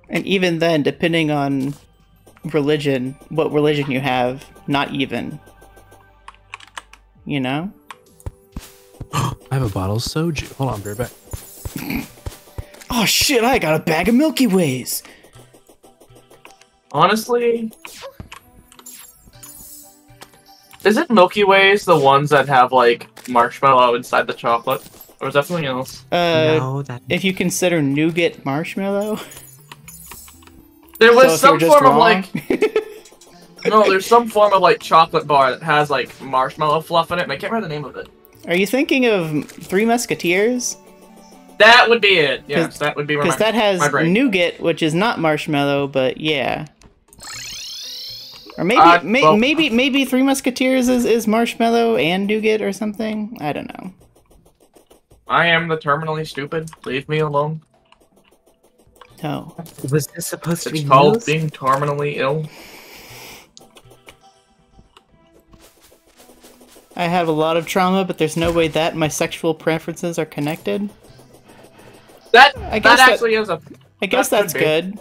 And even then, depending on religion, what religion you have, not even. You know? I have a bottle of soju. Hold on, I'll be right back. Oh shit, I got a bag of Milky Ways! Honestly... Is it Milky Ways the ones that have, like, marshmallow inside the chocolate? Or is that something else? Uh, no, that if you consider nougat marshmallow. There was if you're some just form of, like... No, there's some form of like chocolate bar that has like marshmallow fluff in it. and I can't remember the name of it. Are you thinking of Three Musketeers? That would be it. Yes, that would be where Because my, that has my brain. nougat, which is not marshmallow, but yeah. Or maybe, Uh, may, well- maybe, maybe Three Musketeers is, is marshmallow and nougat or something. I don't know. I am the terminally stupid. Leave me alone. No. Was this supposed to It's be called news? being terminally ill. I have a lot of trauma, but there's no way that my sexual preferences are connected. That I guess that that- actually is a. I guess That that's could be. good.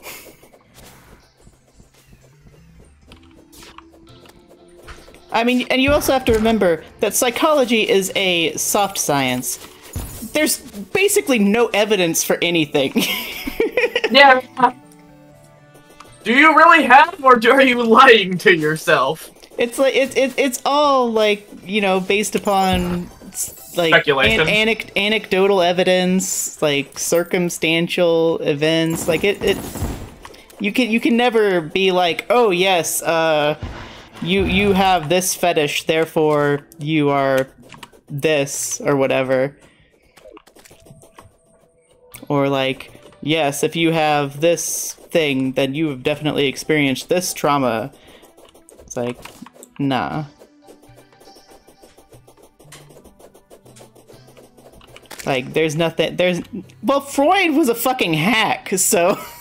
I mean, and you also have to remember that psychology is a soft science. There's basically no evidence for anything. Yeah. Do you really have, or are you lying to yourself? it's like it, it, it's all like you know based upon like Speculation. anec- anecdotal evidence, like circumstantial events. Like it, it you can you can never be like, oh yes, uh, you you have this fetish, therefore you are this or whatever. Or like, yes, if you have this thing, then you have definitely experienced this trauma. It's like, nah. Like, there's nothing. There's. Well, Freud was a fucking hack, so.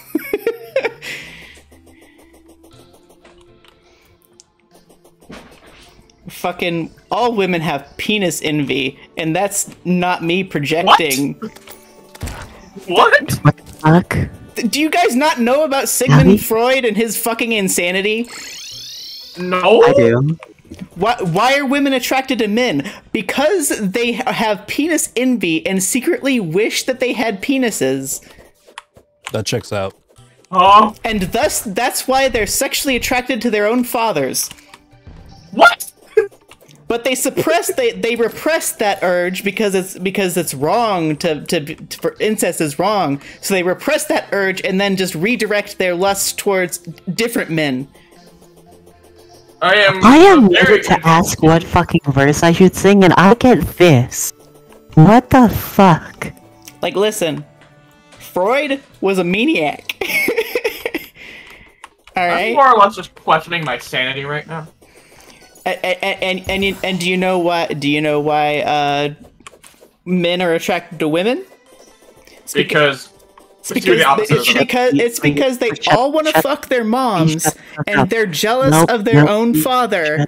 fucking. All women have penis envy, and that's not me projecting. What? What the fuck? Do you guys not know about Sigmund Abby? Freud and his fucking insanity? No. I do. Why, why are women attracted to men? Because they have penis envy and secretly wish that they had penises. That checks out. Oh. And thus, that's why they're sexually attracted to their own fathers. What? But they suppress, they, they repress that urge because it's because it's wrong to, to, to for incest is wrong. So they repress that urge and then just redirect their lust towards different men. I am. I am very needed to ask what fucking verse I should sing, and I get this. What the fuck? Like, listen, Freud was a maniac. All I'm more or less just questioning my sanity right now. And and and, and, and do you know why? Do you know why uh, men are attracted to women? Because. It's Let's do because, opposite of that. because it's because they all want to fuck their moms, shut the fuck and they're jealous Nope, of their nope, own father.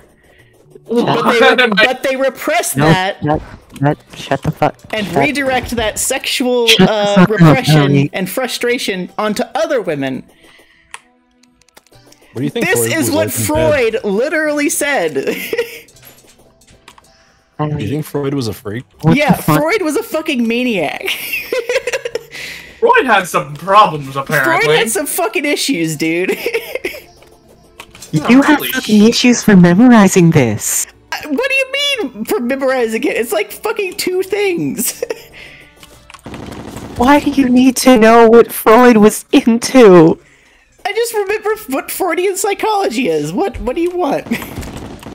But they, What? but they repress No, that shut, shut, shut the fuck. and shut. redirect that sexual uh, fuck up, repression and frustration onto other women. What do you think? This Freud is what like in? Freud literally said. Do you think Freud was a freak? What yeah. Freud was a fucking maniac. Freud had some problems apparently. Freud had some fucking issues, dude. You have fucking issues for memorizing this. Uh, what do you mean for memorizing it? It's like fucking two things. Why do you need to know what Freud was into? I just remember what Freudian psychology is. What what do you want?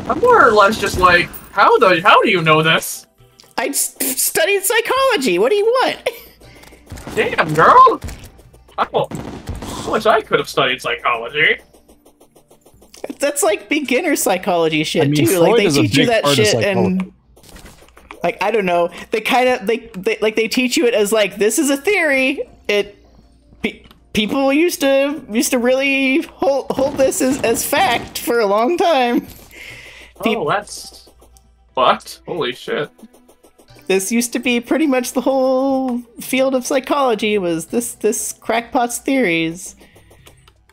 I'm more or less just like, how the how do you know this? I s- studied psychology. What do you want? Damn, girl. I I wish I could have studied psychology. That's like beginner psychology shit I mean, too. Like they is teach you that shit and like I don't know. They kind of they, they like they teach you it as like this is a theory. It pe- people used to used to really hold hold this as as fact for a long time. Oh, Peop- Oh, that's fucked. Holy shit. This used to be pretty much the whole field of psychology was this this crackpot's theories.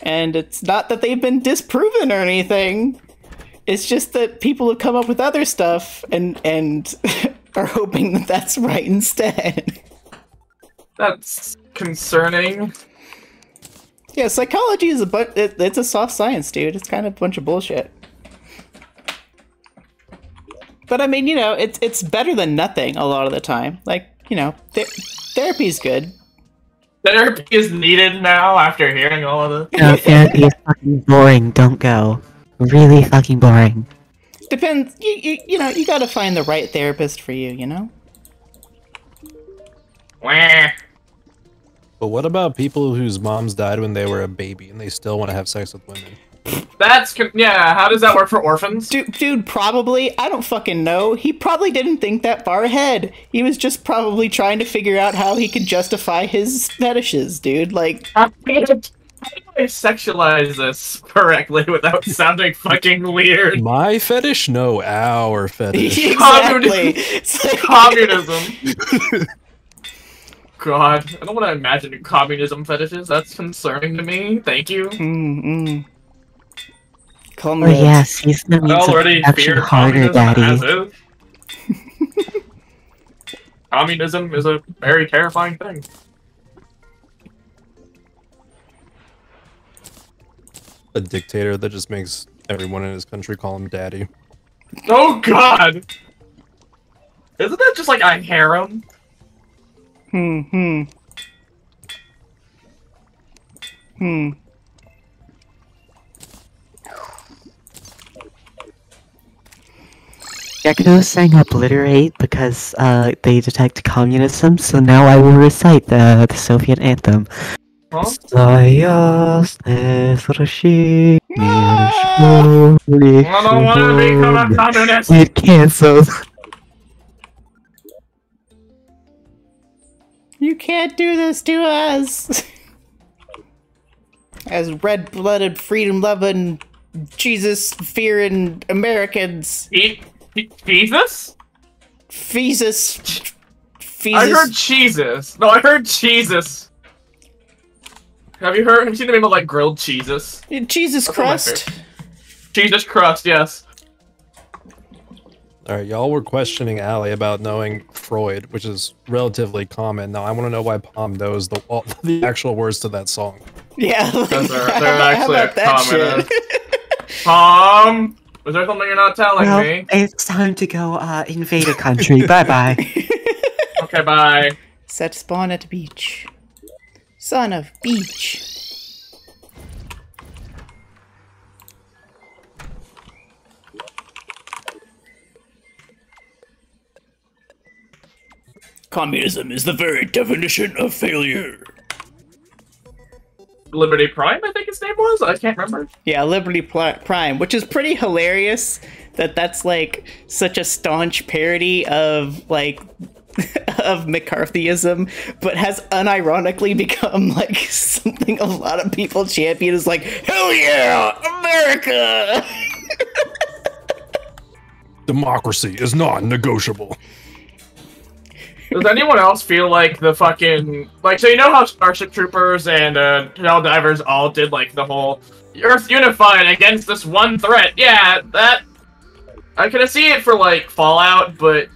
And it's not that they've been disproven or anything. It's just that people have come up with other stuff and and are hoping that that's right instead. That's concerning. Yeah, psychology is a but it, it's a soft science, dude. It's kind of a bunch of bullshit. But I mean, you know, it's it's better than nothing a lot of the time. Like, you know, th- therapy's good. Therapy is needed now after hearing all of this. No, therapy is fucking boring. Don't go. Really fucking boring. Depends. You, you you know you got to find the right therapist for you. You know. Wah. But what about people whose moms died when they were a baby and they still want to have sex with women? That's yeah. How does that work for orphans? Dude, dude, probably. I don't fucking know. He probably didn't think that far ahead. He was just probably trying to figure out how he could justify his fetishes, dude. Like, How do I sexualize this correctly without sounding fucking weird? My fetish? No, our fetish. exactly. Communism. God, I don't want to imagine communism fetishes. That's concerning to me. Thank you. Mm, mm. Oh yes, he's the I means of already production fear harder, communism daddy. is. communism is a very terrifying thing. A dictator that just makes everyone in his country call him daddy. Oh God! Isn't that just like a harem? Hmm, hmm. Hmm. Gekno sang obliterate because uh, they detect communism, so now I will recite the, the Soviet anthem. Huh? No! I don't want to become a communist! It cancels. You can't do this to us! As red blooded, freedom loving, Jesus fearing Americans. E- Jesus? Fesus. Fesus. I heard Jesus. No, I heard Jesus. Have you heard? Have you seen the name of like grilled cheeses? Jesus That's one of my Christ. Jesus crust, yes. All right, y'all were questioning Allie about knowing Freud, which is relatively common. Now I want to know why Palm knows the all, the actual words to that song. Yeah. Those are- they're how actually about a that common- shit? Um, was there something you're not telling Well, me? it's time to go uh, invade a country. bye bye. Okay, bye. Set spawn at beach. Son of beach. Communism is the very definition of failure. Liberty Prime, I think his name was. I can't remember. Yeah, Liberty Pl- Prime, which is pretty hilarious that that's like such a staunch parody of like of McCarthyism, but has unironically become like something a lot of people champion is like, hell yeah, America! Democracy is not negotiable. Does anyone else feel like the fucking like? So you know how Starship Troopers and uh, Helldivers all did like the whole Earth unified against this one threat? Yeah, that I could see it for like Fallout, but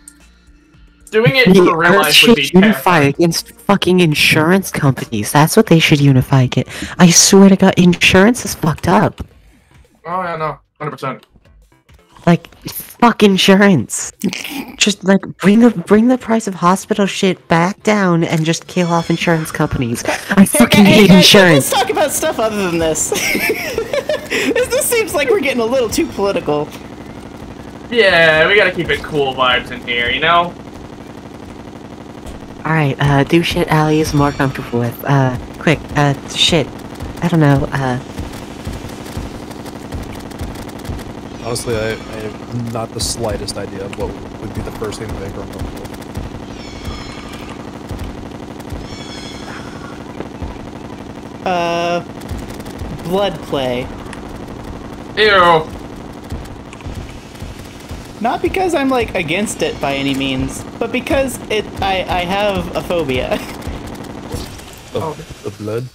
doing it The for real Earth life would be unify against fucking insurance companies. That's what they should unify against. I swear to God, insurance is fucked up. Oh yeah, no, hundred percent. Like, fuck insurance. just like bring the bring the price of hospital shit back down and just kill off insurance companies. I fucking Hey, hate guys, insurance. Let's talk about stuff other than this. this. This seems like we're getting a little too political. Yeah, we gotta keep it cool vibes in here, you know. Alright, uh, do shit Allie is more comfortable with. Uh, quick, uh, shit. I don't know, uh, Honestly, I, I have not the slightest idea of what would be the first thing to make her uncomfortable. Uh, blood play. Ew. Not because I'm like against it by any means, but because it I I have a phobia. The, Oh. the blood.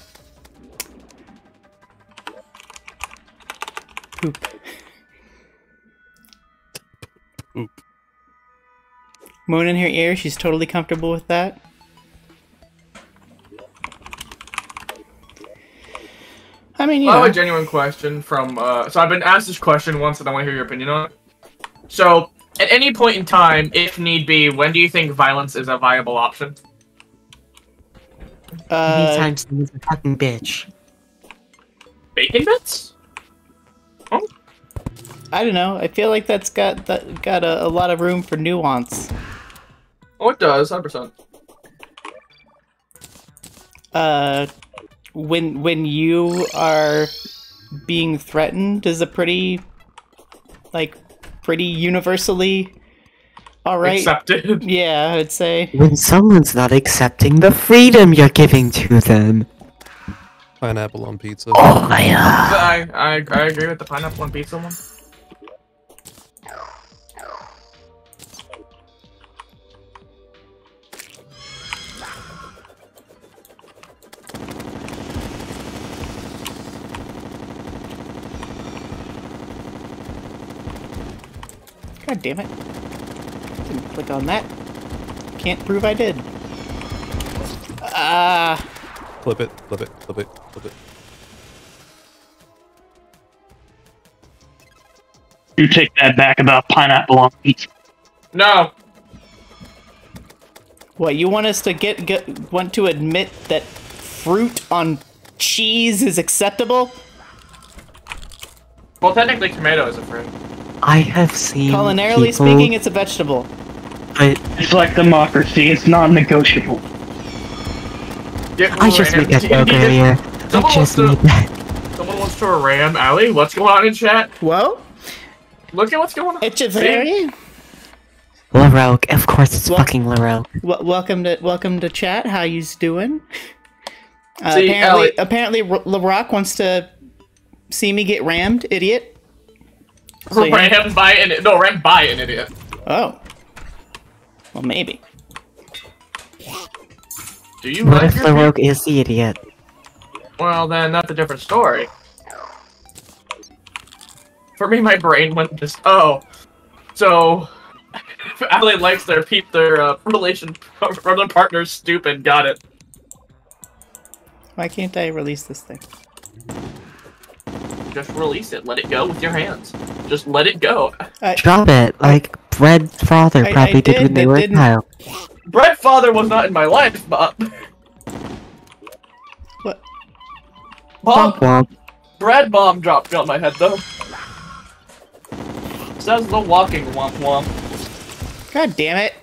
Poop. Poop. Moon in her ear, she's totally comfortable with that. I mean, you I have know, a genuine question from. Uh, so I've been asked this question once, and I want to hear your opinion on it. So, at any point in time, if need be, when do you think violence is a viable option? uh, anytime someone's a fucking bitch. Bacon bits? I don't know. I feel like that's got that got a, a lot of room for nuance. Oh, it does, hundred percent. uh, when when you are being threatened is a pretty, like, pretty universally all right. Accepted. Yeah, I'd say. When someone's not accepting the freedom you're giving to them. Pineapple on pizza. Oh yeah. I, I I agree with the pineapple on pizza one. God damn it. Didn't click on that. Can't prove I did. Ah. Flip it, flip it, flip it, flip it. You take that back about pineapple on pizza. No. What you want us to get, get want to admit that fruit on cheese is acceptable? Well, technically, tomato is a fruit. I have seen Culinarily people, speaking, it's a vegetable. but It's like democracy, it's non-negotiable. Get I just made that joke earlier. I just wants made that. Someone wants to ram Allie. What's going on in chat? Well, Look at what's going on. it's a very LaRoque, of course it's Well- fucking LaRoque. w- welcome to welcome to chat. How yous doing? Uh, See, apparently, Allie- apparently, R- LaRock wants to see me get rammed, idiot. So, yeah. Ram by an no, ram by an idiot. Oh. Well, maybe. Do you What like if your LaRoque is the idiot? Well, then that's a different story. For me, my brain went just oh, so Allie likes their peep their uh, relation or their partner's stupid. Got it. Why can't I release this thing? Just release it. Let it go with your hands. Just let it go. Drop it, like Bread Father I- I probably did, did, when they were a didn't- child. Brett father was not in my life, but What? Mom, Womp womp. Brad bomb dropped on my head though. Says the walking womp womp. God damn it!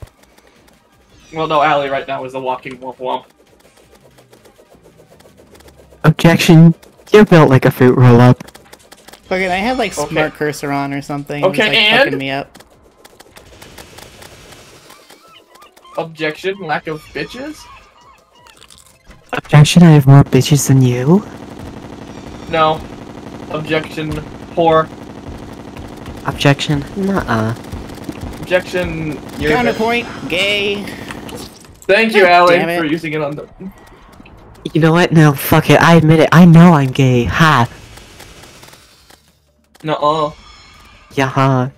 Well, no, Allie right now is the walking womp womp. Objection. You're built like a fruit roll up. Fucking, I had like Okay. smart cursor on or something. It was, Okay, like, and? fucking me up. Objection, lack of bitches. Objection, I have more bitches than you. No. Objection, poor. Objection, nuh-uh. Objection, you're Counterpoint, gay. Thank you, God Allie, for using it on the. You know what? No, fuck it. I admit it. I know I'm gay. Ha. Nuh-uh. Yaha.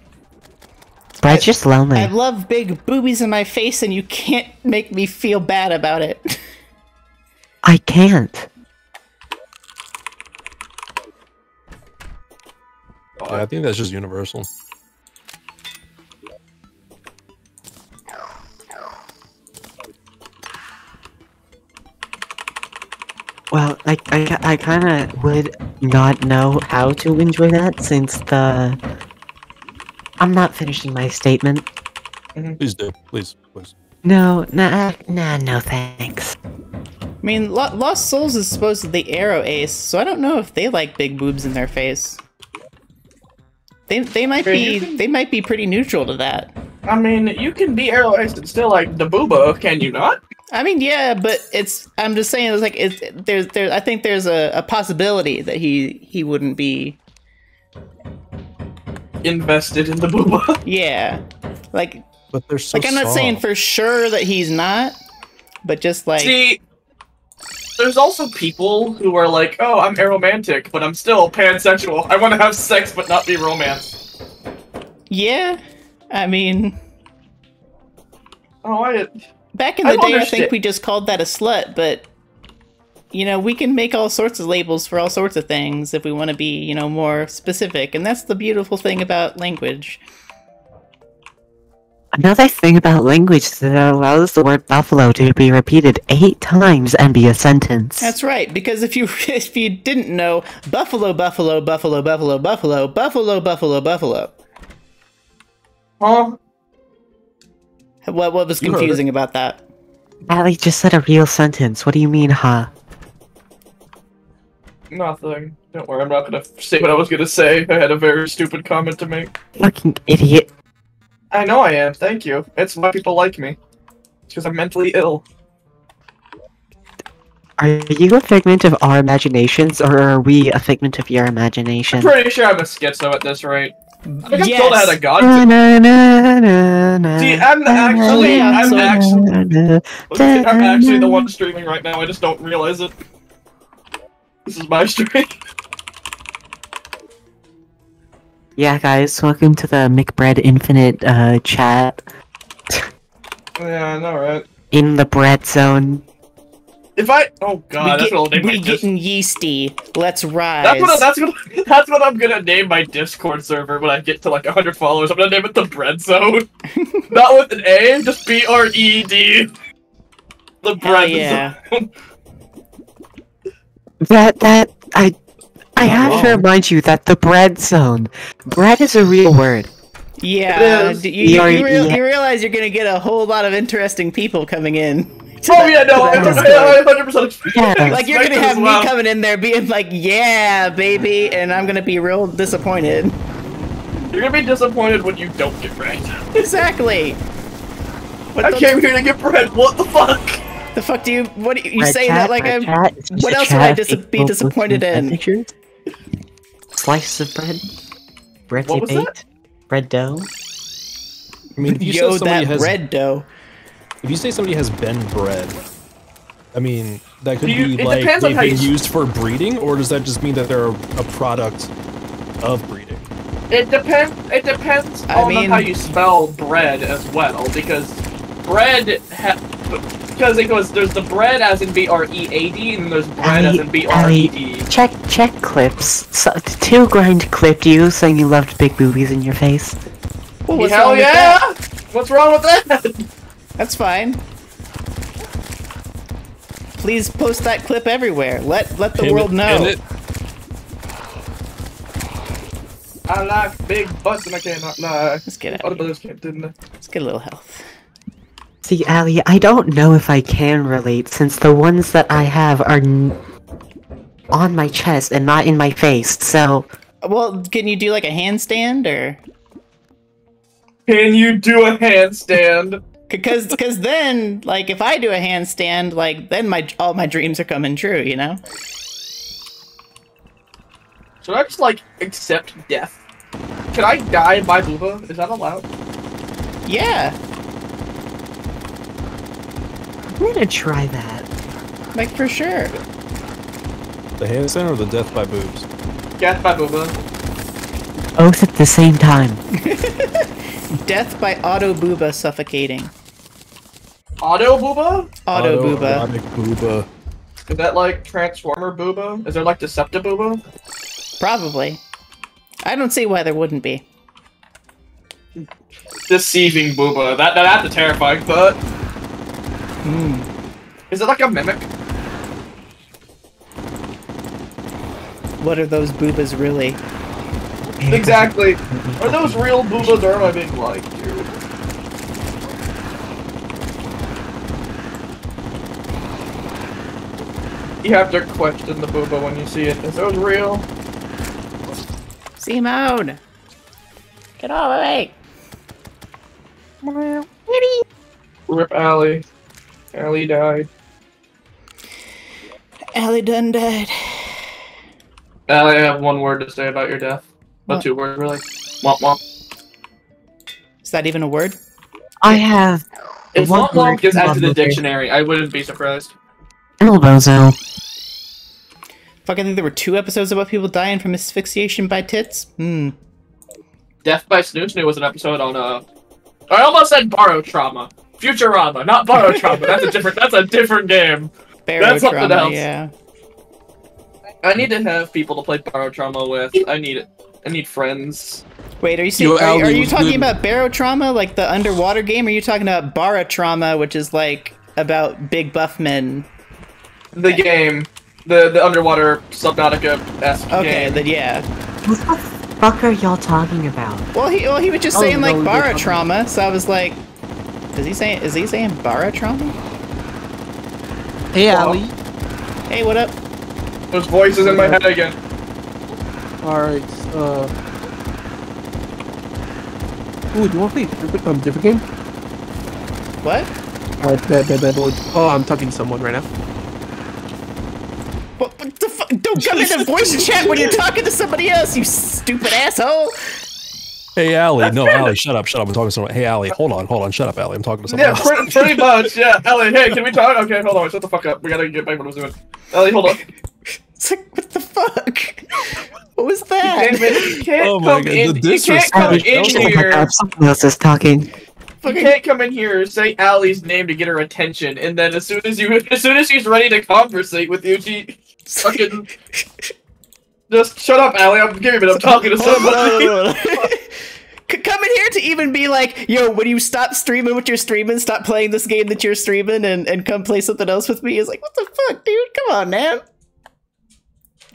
But it's just lonely. I love big boobies in my face, and you can't make me feel bad about it. I can't. I think that's just universal. Well, I, I, I kind of would not know how to enjoy that since the. I'm not finishing my statement. Mm-hmm. Please do, please, please. No, nah, nah, no thanks. I mean, Lost Souls is supposed to supposedly aro ace, so I don't know if they like big boobs in their face. They they might be they might be pretty neutral to that. I mean, you can be aro ace and still like the booba, can you not? I mean, yeah, but it's I'm just saying it's like it's there's there I think there's a, a possibility that he he wouldn't be Invested in the booba. yeah. Like But they're so like I'm not saying for sure that he's not, but just like See, there's also people who are like, oh, I'm aromantic, but I'm still pansexual. I want to have sex but not be romance. yeah. I mean, Oh, I. back in the don't day I understand. think we just called that a slut, but you know, we can make all sorts of labels for all sorts of things if we want to be, you know, more specific. And that's the beautiful thing about language. Another thing about language is that it allows the word buffalo to be repeated eight times and be a sentence. That's right, because if you if you didn't know, buffalo, buffalo, buffalo, buffalo, buffalo, buffalo, buffalo, buffalo. Huh? What what was You heard it. confusing about that? Allie just said a real sentence. What do you mean, huh? Nothing. Don't worry, I'm not gonna say what I was gonna say. I had a very stupid comment to make. Fucking idiot. I know I am, thank you. It's why people like me. It's because I'm mentally ill. Are you a figment of our imaginations, or are we a figment of your imagination? I'm pretty sure I'm a schizo at this rate. I think I'm Yes. told I had a god. Na, See, I'm actually- I'm actually- na, na, I'm actually the one streaming right now, I just don't realize it. This is my stream. Yeah, guys, welcome to the McBread Infinite uh, chat yeah, I know, right? in the bread zone. If I, oh god, we that's get, what I'll name my we dis- getting yeasty. Let's rise. That's what, that's what that's what I'm gonna name my Discord server when I get to like 100 followers. I'm gonna name it the Bread Zone, not with an A, just B R E D. The Hell Bread yeah. Zone. That that I I Not have to remind you that the bread zone. Bread is a real word. Yeah, you, you, You're- real, yeah. you realize you're gonna get a whole lot of interesting people coming in. To Oh that- yeah, no, to I, that I, 100% Yeah. Like you're gonna have me coming in there being like, "Yeah, baby," and I'm gonna be real disappointed. You're gonna be disappointed when you don't get bread. Exactly. What I came here to get bread. What the fuck? the fuck do you? What do you, you Bread say chat, that like I'm? chat, what else chat would I dis- be disappointed in? pictures. Slice of bread. Bread What was that? baked. Bread dough. I mean, you Yo, that bread dough. If you say somebody has been bred, I mean, that could you- be like they've been used for breeding, or does that just mean that they're a product of breeding? It depends. It depends I on mean- how you spell bread as well, because bread ha- because it goes. There's the bread as in B R E A D, and then there's bread as in B R E D. Check check clips. So, two grind clipped you saying you loved big boobies in your face. Well, what's Hell yeah! What's wrong with that? That's fine. Please post that clip everywhere. Let let the Pin world it- know. pin it. I like big butts and I cannot lie. Let's get Other out. brothers can't, didn't they? Let's get a little health. See, Allie, I don't know if I can relate since the ones that I have are n- on my chest and not in my face. So Well, can you do like a handstand or? Can you do a handstand? Because because then like if I do a handstand like then my all my dreams are coming true. You know. Should I just like accept death? Can I die by booba? Is that allowed? Yeah. I'm gonna try that. Like for sure. The handstand or the death by boobs? Death by booba. Both at the same time. Death by auto booba suffocating. Auto booba? Auto booba. Booba. Is that like Transformer booba? Is there like Deceptive booba? Probably. I don't see why there wouldn't be. Deceiving booba. That, that that's a terrifying thought. Hmm. Is it like a mimic? What are those boobas really? Exactly. Are those real boobas or am I being lied to? You have to question the booba when you see it. Is those real? Simone! Get off of me! Rip Allie. Allie died. Allie done died. Allie, I have one word to say about your death. Not two words, really. Womp womp. Is that even a word? I have If One womp womp word gets added to the dictionary, I wouldn't be surprised. elbozo. Fuck, I think there were two episodes about people dying from asphyxiation by tits. Hmm. Death by Snu Snu was an episode on uh I almost said Barotrauma. Futurama, not borrow trauma. That's a different that's a different game. That's something Barotrauma, else. yeah. I need to have people to play Barotrauma with. I need it. I need friends. Wait, are you saying, Yo, are, are you talking good? about Barotrauma, like the underwater game? Or are you talking about Barotrauma, which is like about big buff men? The game. The the underwater Subnautica esque Okay, game. then yeah. What the fuck are y'all talking about? Well, he well he was just Oh, saying like no, they're talking- Barotrauma, so I was like, is he saying is he saying Barotrauma? Hey, Allie. Hey, what up? What Those voices in my head again. Alright, uh. Ooh, do you want to play a different, um, different game? What? Alright, bad, bad, bad boy. Oh, I'm talking to someone right now. What, what the fuck? Don't come in into voice chat when you're talking to somebody else, you stupid asshole! Hey, Allie. No, Allie, shut up, shut up. I'm talking to someone. Hey, Allie, hold on, hold on. Shut up, Allie. I'm talking to someone Yeah, else. pretty, pretty much. Yeah, Ellie. Hey, can we talk? Okay, hold on. Shut the fuck up. We gotta get back to what I was doing. Ellie, hold on. It's like, what the fuck? What was You that? can't, you can't Oh my come God, in. the You can't come in here. God, someone else is talking. You can't come in here say Allie's name to get her attention, and then as soon as you, as soon as she's ready to conversate with you, she fucking just shut up, Allie. I'm giving it. I'm talking to somebody. hold on, hold Come in here to even be like, yo, when you stop streaming what you're streaming, stop playing this game that you're streaming, and, and come play something else with me is like, what the fuck, dude? Come on, man.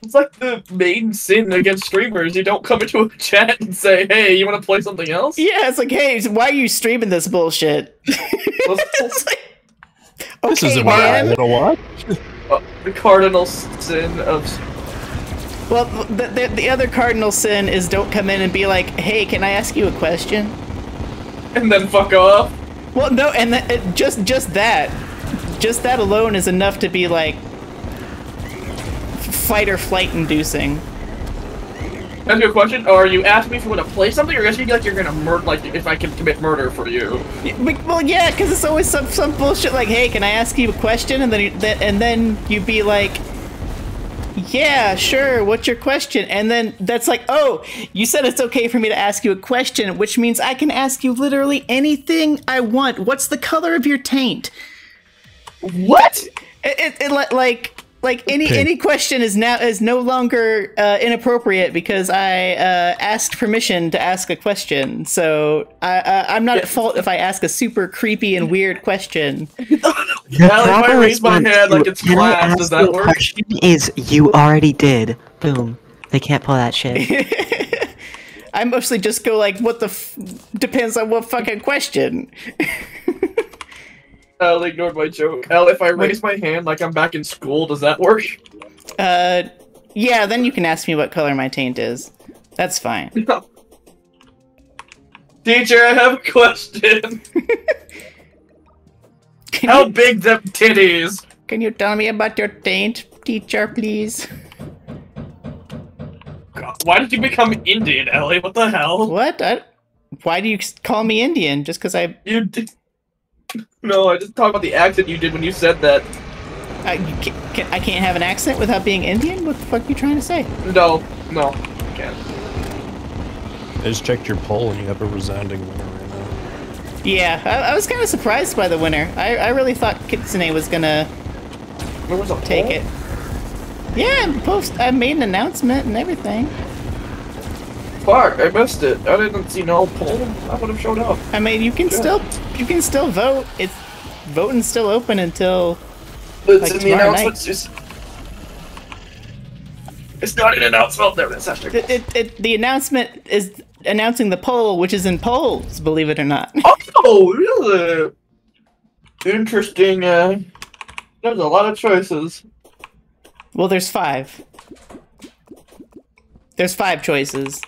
It's like the main sin against streamers. You don't come into a chat and say, "Hey, you want to play something else?" Yeah, it's like, hey, why are you streaming this bullshit? it's like, okay, This isn't what I man. want to watch. Uh, the cardinal sin of Well, the, the, the other cardinal sin is don't come in and be like, hey, can I ask you a question? and then fuck off. Well, no, and that, it, just just that, just that alone is enough to be like f- fight or flight inducing. Ask you a question, or are you ask me if you want to play something, or you ask me like you're gonna murder, like if I can commit murder for you. Y- but- Well, yeah, because it's always some some bullshit like, hey, can I ask you a question? And then you, that, and then you'd be like. Yeah, sure. What's your question? And then that's like, oh, you said it's okay for me to ask you a question, which means I can ask you literally anything I want. What's the color of your taint? What? It, it, it like like any Okay. any question is now is no longer uh, inappropriate because I uh, asked permission to ask a question. So I, uh, I'm not at fault if I ask a super creepy and weird question. The if I raise my hand like it's "Can I class, ask does that a work?" question is you already did. Boom. They can't pull that shit. I mostly just go like, what the f- depends on what fucking question. Al ignored my joke. Al, if I raise my hand like I'm back in school, does that work? Uh, yeah, then you can ask me what color my taint is. That's fine. Teacher, I have a question. How you, big them titties? can you tell me about your taint, teacher, please? God, why did you become Indian, Ellie? What the hell? What? I, why do you call me Indian? Just because I You did. No, I just talk about the accent you did when you said that. I, you can, can, I can't have an accent without being Indian? What the fuck are you trying to say? No, no, you can't. I just checked your poll and you have a resounding winner right now. Yeah, I, I was kind of surprised by the winner. I, I really thought Kitsune was gonna was take poll? it. Yeah, post. I made an announcement and everything. Fuck, I missed it. I didn't see no poll. I would have showed up. I mean, you can Yeah. still you can still vote. It's voting's still open until It's Like in the announcements. It's, it's not an announcement. There, it, it, it, the announcement is announcing the poll, which is in polls. Believe it or not. Oh, really? Interesting. Uh, there's a lot of choices. Well, there's five. There's five choices.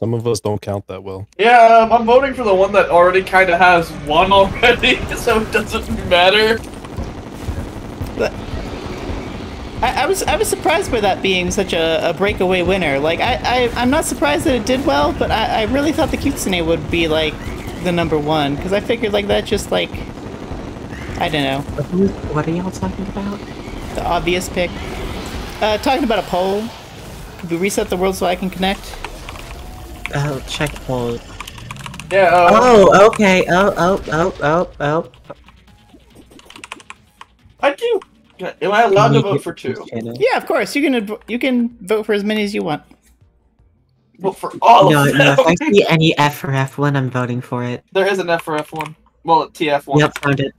Some of us don't count that well. Yeah, um, I'm voting for the one that already kind of has one already, so it doesn't matter. But I, I was I was surprised by that being such a, a breakaway winner. Like I, I I'm not surprised that it did well, but I, I really thought the Kitsune would be like the number one because I figured like that just like I don't know what are y'all talking about? the obvious pick. Uh, talking about a poll. Could we reset the world so I can connect? Oh, check poll. Yeah. Uh, Oh, okay. Oh, oh, oh, oh, oh. I do. Am I allowed to vote for two? Yeah, of course. You can you can vote for as many as you want. Vote for all No, of no, them. if I see any F for F one, I'm voting for it. There is an F for F one. Well, TF one. Yep, found it.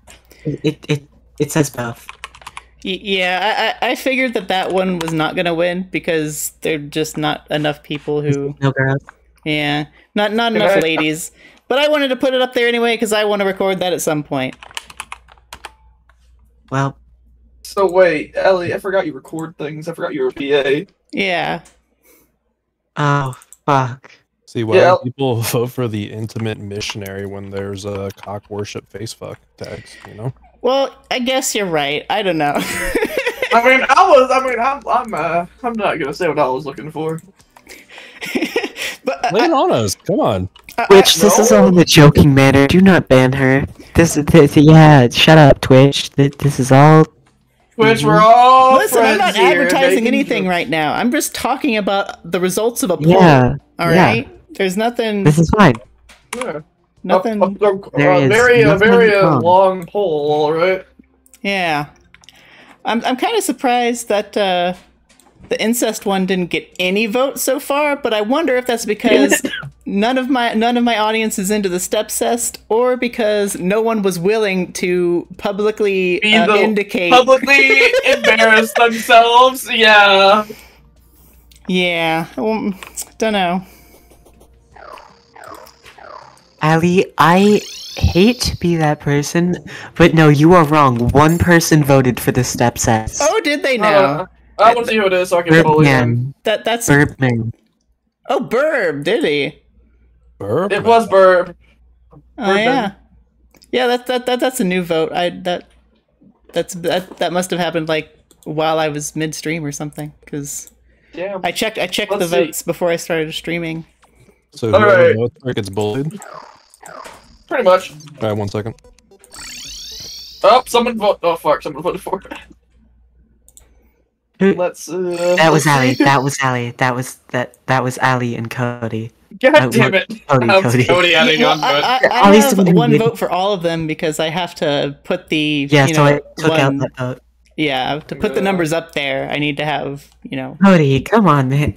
It it it says both. Y- yeah, I, I I figured that that one was not gonna win because there are just not enough people who No girls. Yeah, not not enough I- ladies. But I wanted to put it up there anyway because I want to record that at some point. Well, So wait, Ellie, I forgot you record things. I forgot you were a PA. Yeah. Oh fuck. See, why Yeah. people vote for the intimate missionary when there's a cock worship face fuck text? You know. Well, I guess you're right. I don't know. I mean, I was. I mean, I'm. I'm. Uh, I'm not gonna say what I was looking for. but Lay it on us. Come on. I- Twitch, this is all in a joking manner. Do not ban her. This is this, yeah. Shut up, Twitch. This, this is all. Twitch, Mhm. we're all. Listen, I'm not friends here, advertising anything jokes. right now. I'm just talking about the results of a poll. Yeah. All yeah. right. There's nothing. This is fine. Yeah. nothing. A, a, a, There a is very, a very uh, long poll. All right. Yeah. I'm I'm kind of surprised that uh, the incest one didn't get any votes so far, but I wonder if that's because none of my none of my audience is into the stepcest, or because no one was willing to publicly uh, indicate. Publicly embarrass themselves. Yeah. yeah, well, don't know. Allie, I hate to be that person, but no, you are wrong. One person voted for the stepcest. Oh, did they now? I want to see who it is so I can bully him. Birdman. that that's Birdman. oh, Burb, did he? Burp. It was Burb. Oh Birdman. yeah, yeah. That, that that that's a new vote. I that that's that that must have happened like while I was midstream or something because Damn. I checked I checked Let's the see. votes before I started streaming. So All whoever right. votes for it gets bullied. Pretty much. All right, one second. Oh, someone voted. Oh fuck! Someone voted for it. Who- Let's. Uh, That was Allie. That was Allie. That was that. That was Allie and Cody. God Uh, damn it! Cody, How's Cody. Cody adding Well, on? I, I, I have one vote for all of them because I have to put the Yeah, you so I took out one- that vote. yeah to put the numbers up there. I need to have you know Cody, come on, man.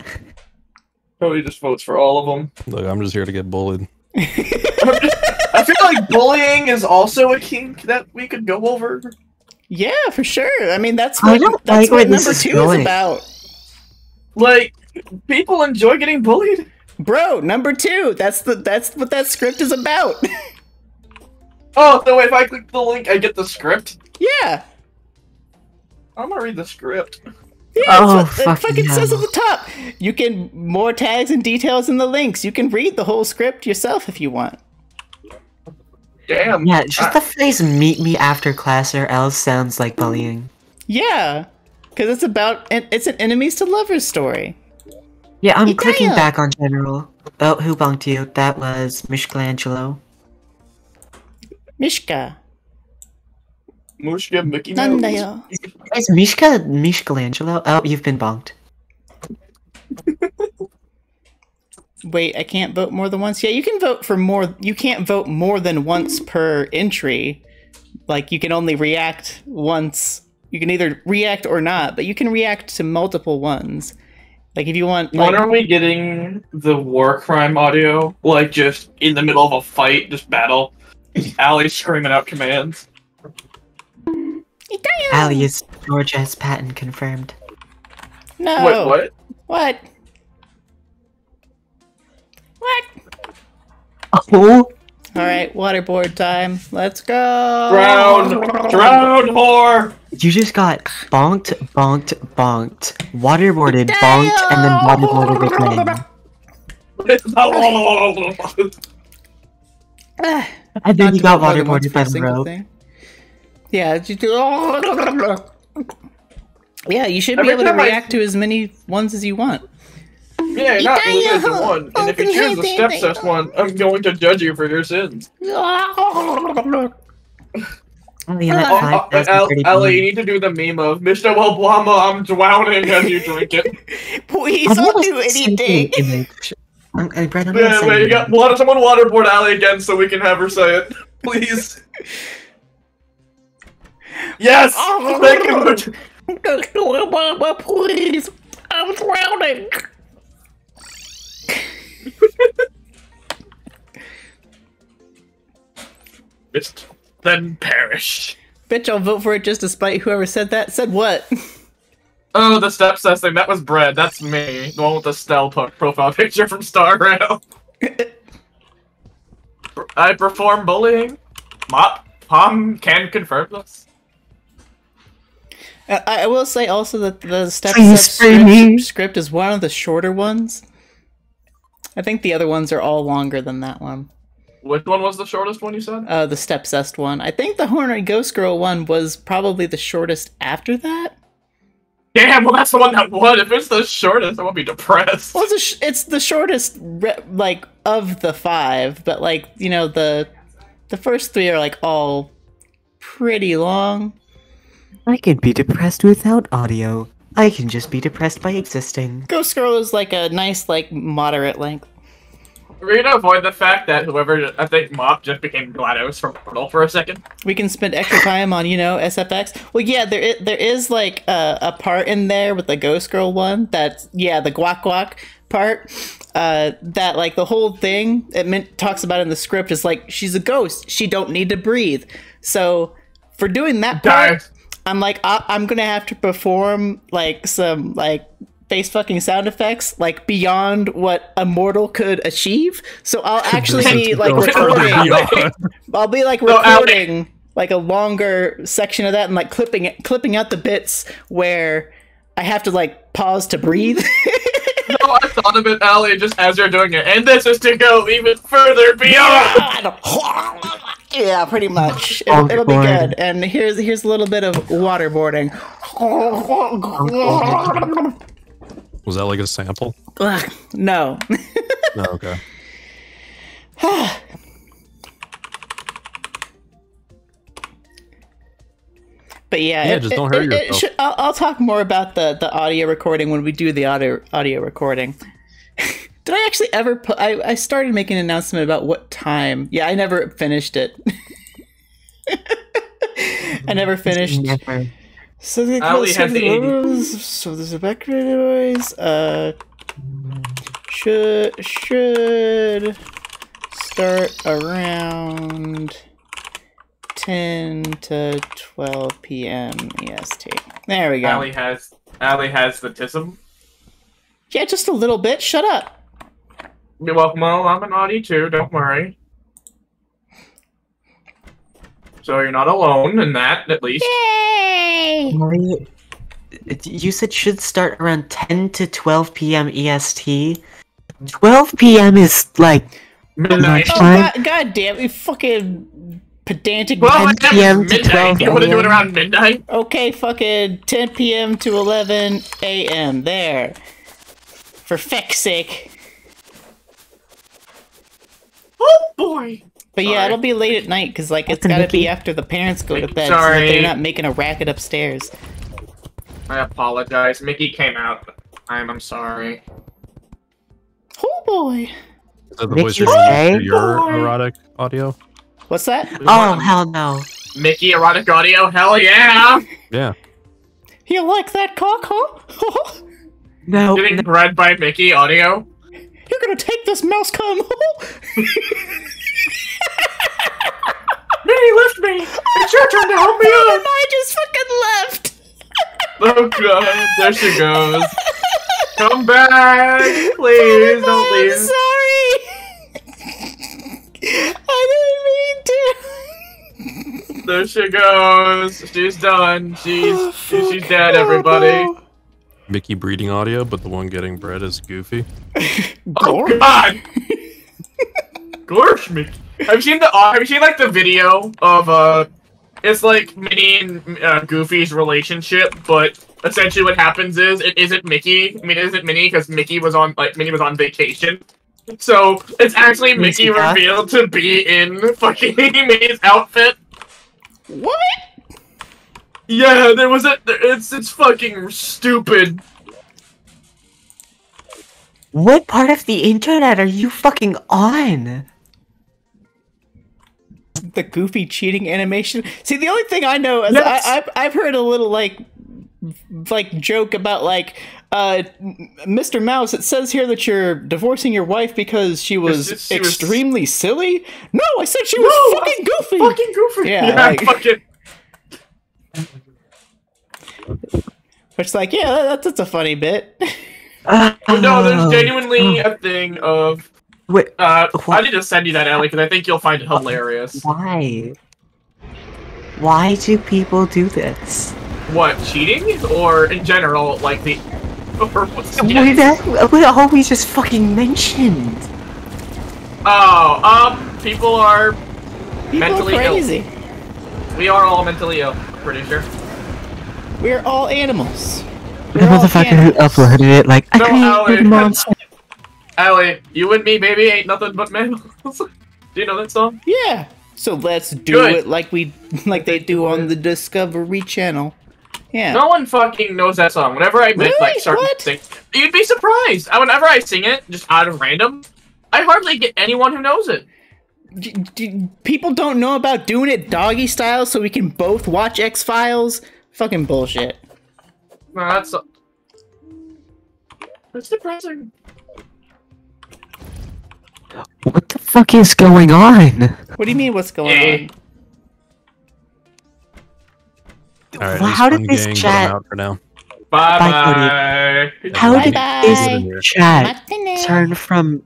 Cody just votes for all of them. Look, I'm just here to get bullied. I feel like bullying is also a kink that we could go over. Yeah for sure. I mean that's I what don't that's like what number is two is about. Like, people enjoy getting bullied. Bro, number two. That's the that's what that script is about. Oh, so if I click the link, I get the script. yeah. I'm gonna read the script. Yeah, Oh, that's what it fucking fucking says at the top. You can more tags and details in the links. You can read the whole script yourself if you want. Damn. Yeah, just the phrase "meet me after class" or else sounds like bullying. Yeah, because it's about it's an enemies to lovers story. Yeah, I'm Italian. clicking back on general. Oh, who bunked you? That was Michelangelo. Mishka, Mushka Mickey Mouse. nandayo. Is Mishka Michelangelo? Oh, you've been bunked. Wait, I can't vote more than once. Yeah, you can vote for more. You can't vote more than once per entry. Like you can only react once. You can either react or not, but you can react to multiple ones. Like if you want. When are we getting the war crime audio? Like just in the middle of a fight, just battle. Allie screaming out commands. Allie is Georgia's patent confirmed. no. Wait, what? What? What? Oh, All right, waterboard time. Let's go. Drown! Drown, whore! you just got bonked, bonked, bonked, waterboarded, bonked, and then waterboarded again. Ah, And then not you got vote more than waterboarded by the rope. thing. Yeah, you do. Yeah, you should be able to time I- react to as many ones as you want. Yeah, you're not Italian! limited one. And if you choose the stepsis one, I'm going to judge you for your sins. Oh, yeah, that uh, five uh, Al- thousand Allie, you need to do the meme of Mr. Obama, I'm drowning as you drink it. Please don't do anything. I'm, I'm, Brett, I'm yeah, wait, you you got water, someone waterboard Allie again so we can have her say it. Please. Yes! Oh, Thank you! Please, I'm drowning. It's then perish. Bitch, I'll vote for it just despite whoever said that. Said what? Oh, the stepsis thing, that was Bread, that's me. The one with the Stelle profile picture from Star Rail. I perform bullying. Mop, Pom can confirm this. Uh, I, I will say also that the step Please step free me. script, script is one of the shorter ones. I think the other ones are all longer than that one. Which one was the shortest one you said? Uh, the stepcest one. I think the Horny Ghost Girl one was probably the shortest after that. Damn, well that's the one that won. If it's the shortest, I won't be depressed. Well, it's, the sh- it's the shortest, re- like of the five, but like you know the the first three are like all pretty long. I could be depressed without audio. I can just be depressed by existing. Ghost Girl is like a nice, like moderate length. We're gonna avoid the fact that whoever I think Mop just became GLaDOS from Portal for a second. We can spend extra time on you know SFX. Well, yeah, there is, there is like a, a part in there with the Ghost Girl one that's yeah the guac guac part. Uh, that like the whole thing it meant talks about in the script is like she's a ghost. She don't need to breathe. So for doing that part, Guys, I'm like I- I'm gonna have to perform like some like face fucking sound effects like beyond what a mortal could achieve. So I'll actually be like recording. I'll be like recording like a longer section of that and like clipping it, clipping out the bits where I have to like pause to breathe. no, I thought of it, Allie, just as you're doing it, and this is to go even further beyond. Yeah, pretty much. It'll, it'll be good. And here's here's a little bit of waterboarding. Was that like a sample? Ugh, no. No, okay. But yeah, Yeah, just don't hurt yourself. should- I'll, I'll talk more about the, the audio recording when we do the audio audio recording. Did I actually ever put? I, I started making an announcement about what time. Yeah, I never finished it. I never finished. Never. So they Allie has the so there's a background noise. Uh, should should start around ten to twelve p.m. EST. There we go. Allie has Allie has the tism. Yeah, just a little bit. Shut up. You're welcome. Well, I'm an Audi too. Don't worry. So you're not alone in that, at least. Yay! Why- You said should start around 10 to 12 p.m. EST. 12 p.m. is like Midnight. Oh god, god damn! You fucking pedantic. Well, I 10 am PM to midnight. 12 You want to do it around midnight? Okay, fucking 10 p.m. to 11 a.m. There. For feck's sake. Oh boy. But yeah, it'll be late at night because like it's gotta be after the parents go to Mickey, bed, so that they're not making a racket upstairs. I apologize. Mickey came out. I'm I'm sorry. Oh boy. Is that the Mickey voice you're J? using for your oh, Boy. erotic audio? What's that? Oh hell no. Mickey erotic audio. Hell yeah. Yeah. You like that cock, huh? No. Getting no. bred by Mickey audio. You're gonna take this mouse cum. Minnie, lift me. It's your turn to help me and up. I just fucking left. Oh god, there she goes. Come back, please. Don't leave. I'm sorry. I didn't mean to. There she goes. She's done. She's Oh, she's, dead. Oh, Everybody. no. Mickey breeding audio, but the one getting bred is Goofy. Oh Gore. God. Gorsh me. Have you seen the? Uh, have you seen like the video of uh? It's like Minnie and uh, Goofy's relationship, but essentially what happens is it isn't Mickey. I mean, it isn't Minnie because Mickey was on like Minnie was on vacation. So it's actually Mickey Yeah. revealed to be in fucking Minnie's outfit. What? Yeah, there was a. It's it's fucking stupid. What part of the internet are you fucking on? The goofy cheating animation. See, the only thing I know is Yes. I, I've I've heard a little like like joke about like uh Mr. Mouse. It says here that you're divorcing your wife because she was It's- she was- extremely silly. No, I said she was No, fucking goofy. Fucking Goofy. Yeah, yeah like- fucking. Which like yeah, that, that's a funny bit. No, Oh. there's genuinely a thing of. Wait, Uh, What? I need to send you that, Ellie, because I think you'll find it hilarious. why? Why do people do this? What cheating or in general, like the? Or what's Wait, that we always just fucking mentioned. Oh, um, people are. People Mentally are ill. crazy. We are all mentally ill. Pretty sure. We're all animals. The We're all motherfucker who cannibals. uploaded it, like, I No, Allie. created a monster. Allie, you and me, baby, ain't nothing but men. do you know that song? Yeah. So let's do Good. it like we like they do on the Discovery Channel. Yeah. No one fucking knows that song. Whenever I make, Really? like start What? sing, you'd be surprised. Whenever I sing it, just out of random, I hardly get anyone who knows it. D- d- people don't know about doing it doggy style so we can both watch X Files. Fucking bullshit. No, that's that's depressing. What the fuck is going on? What do you mean? What's going Eh. on? All right, Well, how did this gang, chat- for now. Bye Bye, bye. How did Bye-bye. this chat turn from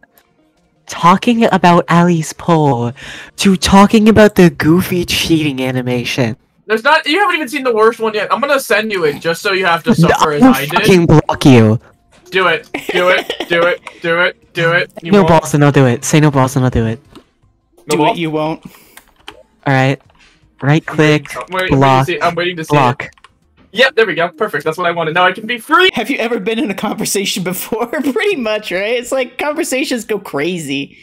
talking about Allie's poll to talking about the goofy cheating animation? There's not. You haven't even seen the worst one yet. I'm gonna send you it just so you have to No, suffer as I'll I did. fucking block you. Do it. Do it. Do it. Do it. Do it. You no won't. balls and I'll do it. Say no balls and I'll do it. No Do balls? it, you won't. Alright. Right click, I'm waiting, block, waiting to see, I'm waiting to see. block. It. Yep, there we go. Perfect. That's what I wanted. Now I can be free. Have you ever been in a conversation before? Pretty much, right? It's like conversations go crazy.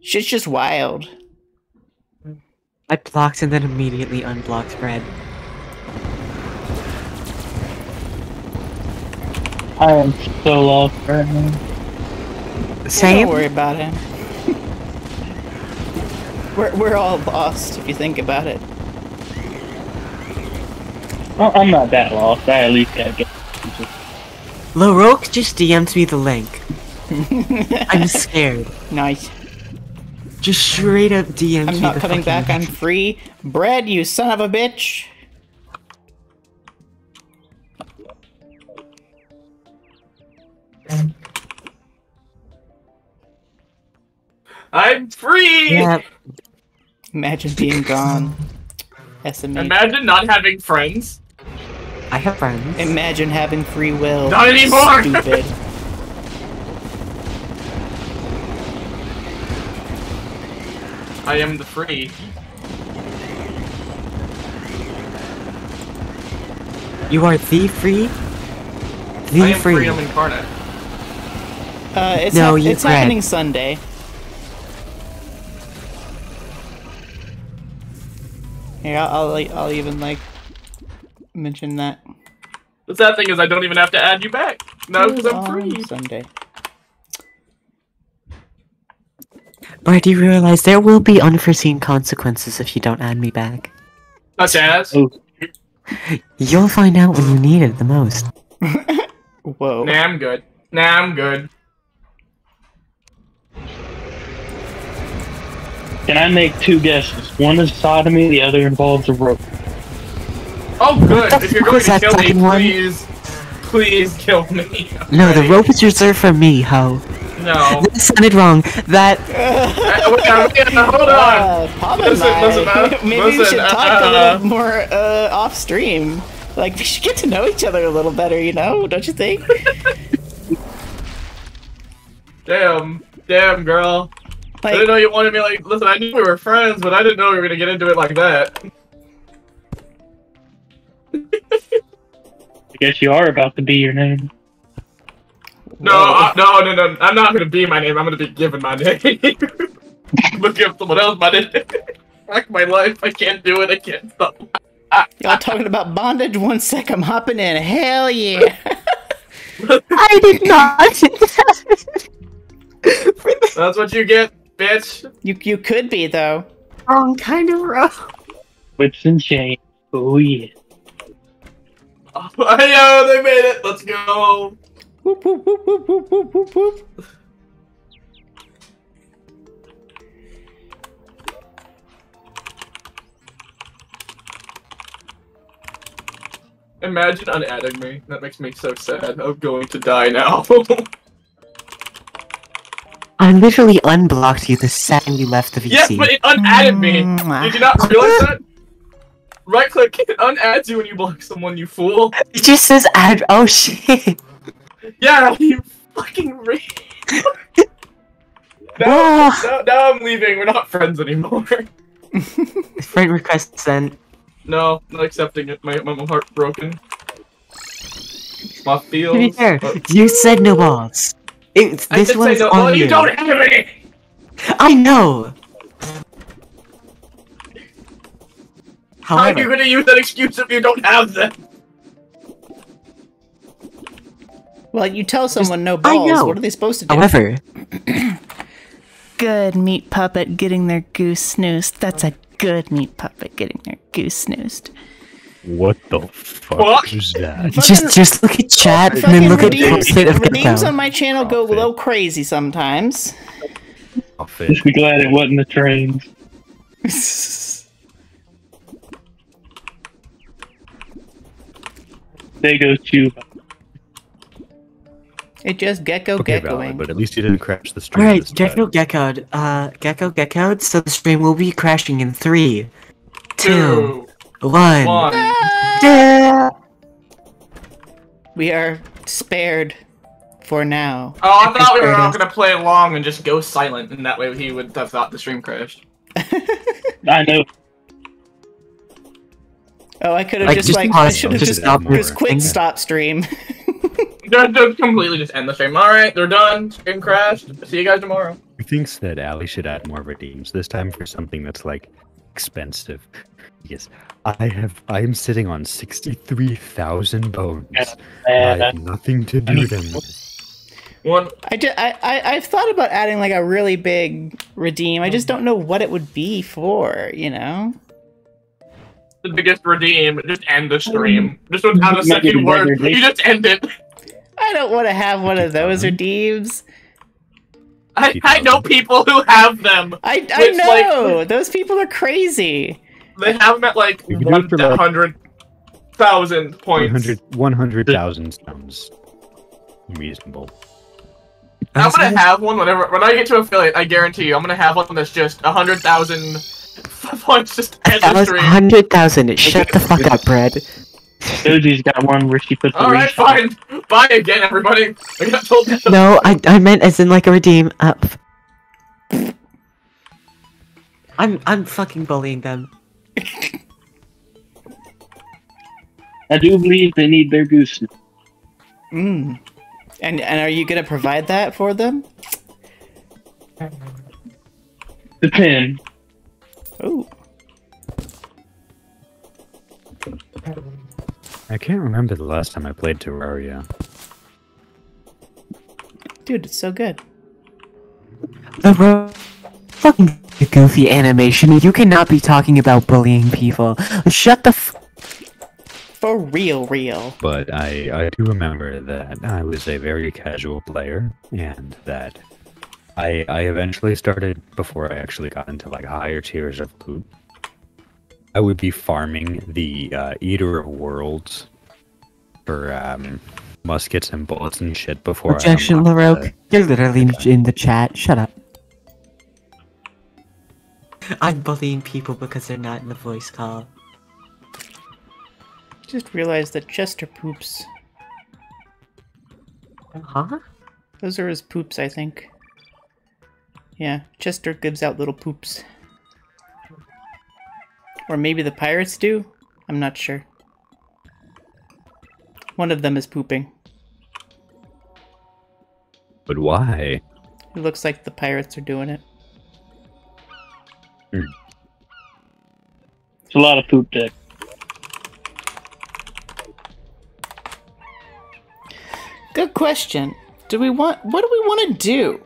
Shit's just wild. I blocked and then immediately unblocked Fred. I am so lost right now. Same. Don't worry about him. we're, we're all lost if you think about it. I- I'm not that lost. I at least gotta get. Laroque just DM'd me the link. I'm scared. Nice. Just straight up DM'd me I'm not coming fucking back. I'm free. Bread, you son of a bitch. I'm free. Yeah, Imagine being gone. SMH. Imagine not having friends. I have friends. Imagine having free will. Not anymore. Stupid. I am the free. You are the free? I The am free. freedom incarnate. Uh, it's No, hap- it's Brad. happening Sunday. Here, I'll, I'll, I'll even like mention that. The sad thing is I don't even have to add you back. No, because I'm On free. Sunday. But do you realize there will be unforeseen consequences if you don't add me back? Such as. Oh. You'll find out when you need it the most. Whoa. Nah, I'm good. Nah, I'm good. Can I make two guesses? One is sodomy, the other involves a rope. Oh, good. What If you're going to kill me, second one? please, please kill me. No, the rope is reserved for me, ho. No. That sounded wrong. That Uh, wait, uh, wait, uh, hold on. Uh, Listen, listen, uh, maybe we listen, should talk uh, a little more uh, off stream. Like we should get to know each other a little better, you know? Don't you think? Damn. Damn, girl. I didn't know you wanted me like. Listen, I knew we were friends, but I didn't know we were gonna get into it like that. I guess you are about to be your name. No, I, no, no, no. I'm not gonna be my name. I'm gonna be given my name. Look up someone else my name. Fuck my life. I can't do it. I can't stop. y'all talking about bondage? One sec, I'm hopping in. Hell yeah! I did not. That's what you get, bitch. you you could be though. wrong kind of rough. Whips and chains. Oh yeah. Oh, yo, they made it. Let's go. Whoop, whoop, whoop, whoop, whoop, whoop, whoop, whoop. Imagine unadding me. That makes me so sad. I'm going to die now. I literally unblocked you the second you left the VC. yes, but it unadded me. Did you not realize that? Right click, it unadds you when you block someone, you fool. It just says add. Oh shit. Yeah, you fucking re- now, Ah. now, now I'm leaving. We're not friends anymore. Friend request sent. No, not accepting it. My, my heart broken. My To be fair, but- you said no balls. It's I this say one's no. on Well, you. you don't have any. I know. How are you gonna use that excuse if you don't have them? Well, you tell someone no I balls. know. What are they supposed to do? however, good meat puppet getting their goose snoozed. That's a good meat puppet getting their goose snoozed. What the fuck What? is that? just just look at chat and Fucking then look at redeems, state of redeems Gecko. on my channel go a little crazy sometimes. Profit. Just be glad it wasn't the train. They go chew. it just gecko Okay, geckoing. Valid, but at least you didn't crash the stream. Alright, this Gecko time. Geckoed. Uh, Gecko Geckoed, so the stream will be crashing in three, two, Two, one. one. Yeah. we are spared for now. Oh, I thought we were all gonna play along and just go silent, and that way he would have thought the stream crashed. I know. Oh, I could have Like, just, just like pause I should have just just, stop just it. quick stop stream. Just, just completely just end the stream. All right, they're done. Stream crashed. See you guys tomorrow. He thinks that Allie should add more redeems this time for something that's like expensive. Yes, I have. I am sitting on sixty-three thousand bones. I have nothing to do them. One. I, ju- I, I I've thought about adding like a really big redeem. I just mm. don't know what it would be for. You know. The biggest redeem, just end the stream. Mm. Just without a Make it second word. You just end it. I don't want to have one of those redeems. I, I know people who have them. I, I Which, like- know those people are crazy. They have them at like You can do it for, like- 100,000 points. 100 100,000 sounds reasonable. I'm gonna have one whenever when I get to affiliate. I guarantee you, I'm gonna have one that's just a 100,000 points. Just end That was hundred thousand. Shut the fuck up, Brad. Sozie's got one where she puts the All right, reshot. fine. Bye again, everybody. I got told to. No, I I meant as in like a redeem. Up. I'm I'm fucking bullying them. I do believe they need their goose. Mm. And and are you gonna provide that for them? The pin. Oh, I can't remember the last time I played Terraria. dude, it's so good. The ro- fucking goofy animation. You cannot be talking about bullying people. Shut the. F- For real, real. But I, I do remember that I was a very casual player, and that I I eventually started before I actually got into like higher tiers of loot. I would be farming the uh, Eater of Worlds for um, muskets and bullets and shit before I Objection, LaRoque. You're literally in the chat. Shut up. I'm bullying people because they're not in the voice call. Just realized that Chester poops. Uh huh? Those are his poops, I think. Yeah, Chester gives out little poops. Or maybe the pirates do? I'm not sure. One of them is pooping. But why? It looks like the pirates are doing it. Hmm. It's a lot of poop deck. Good question. Do we want what do we want to do?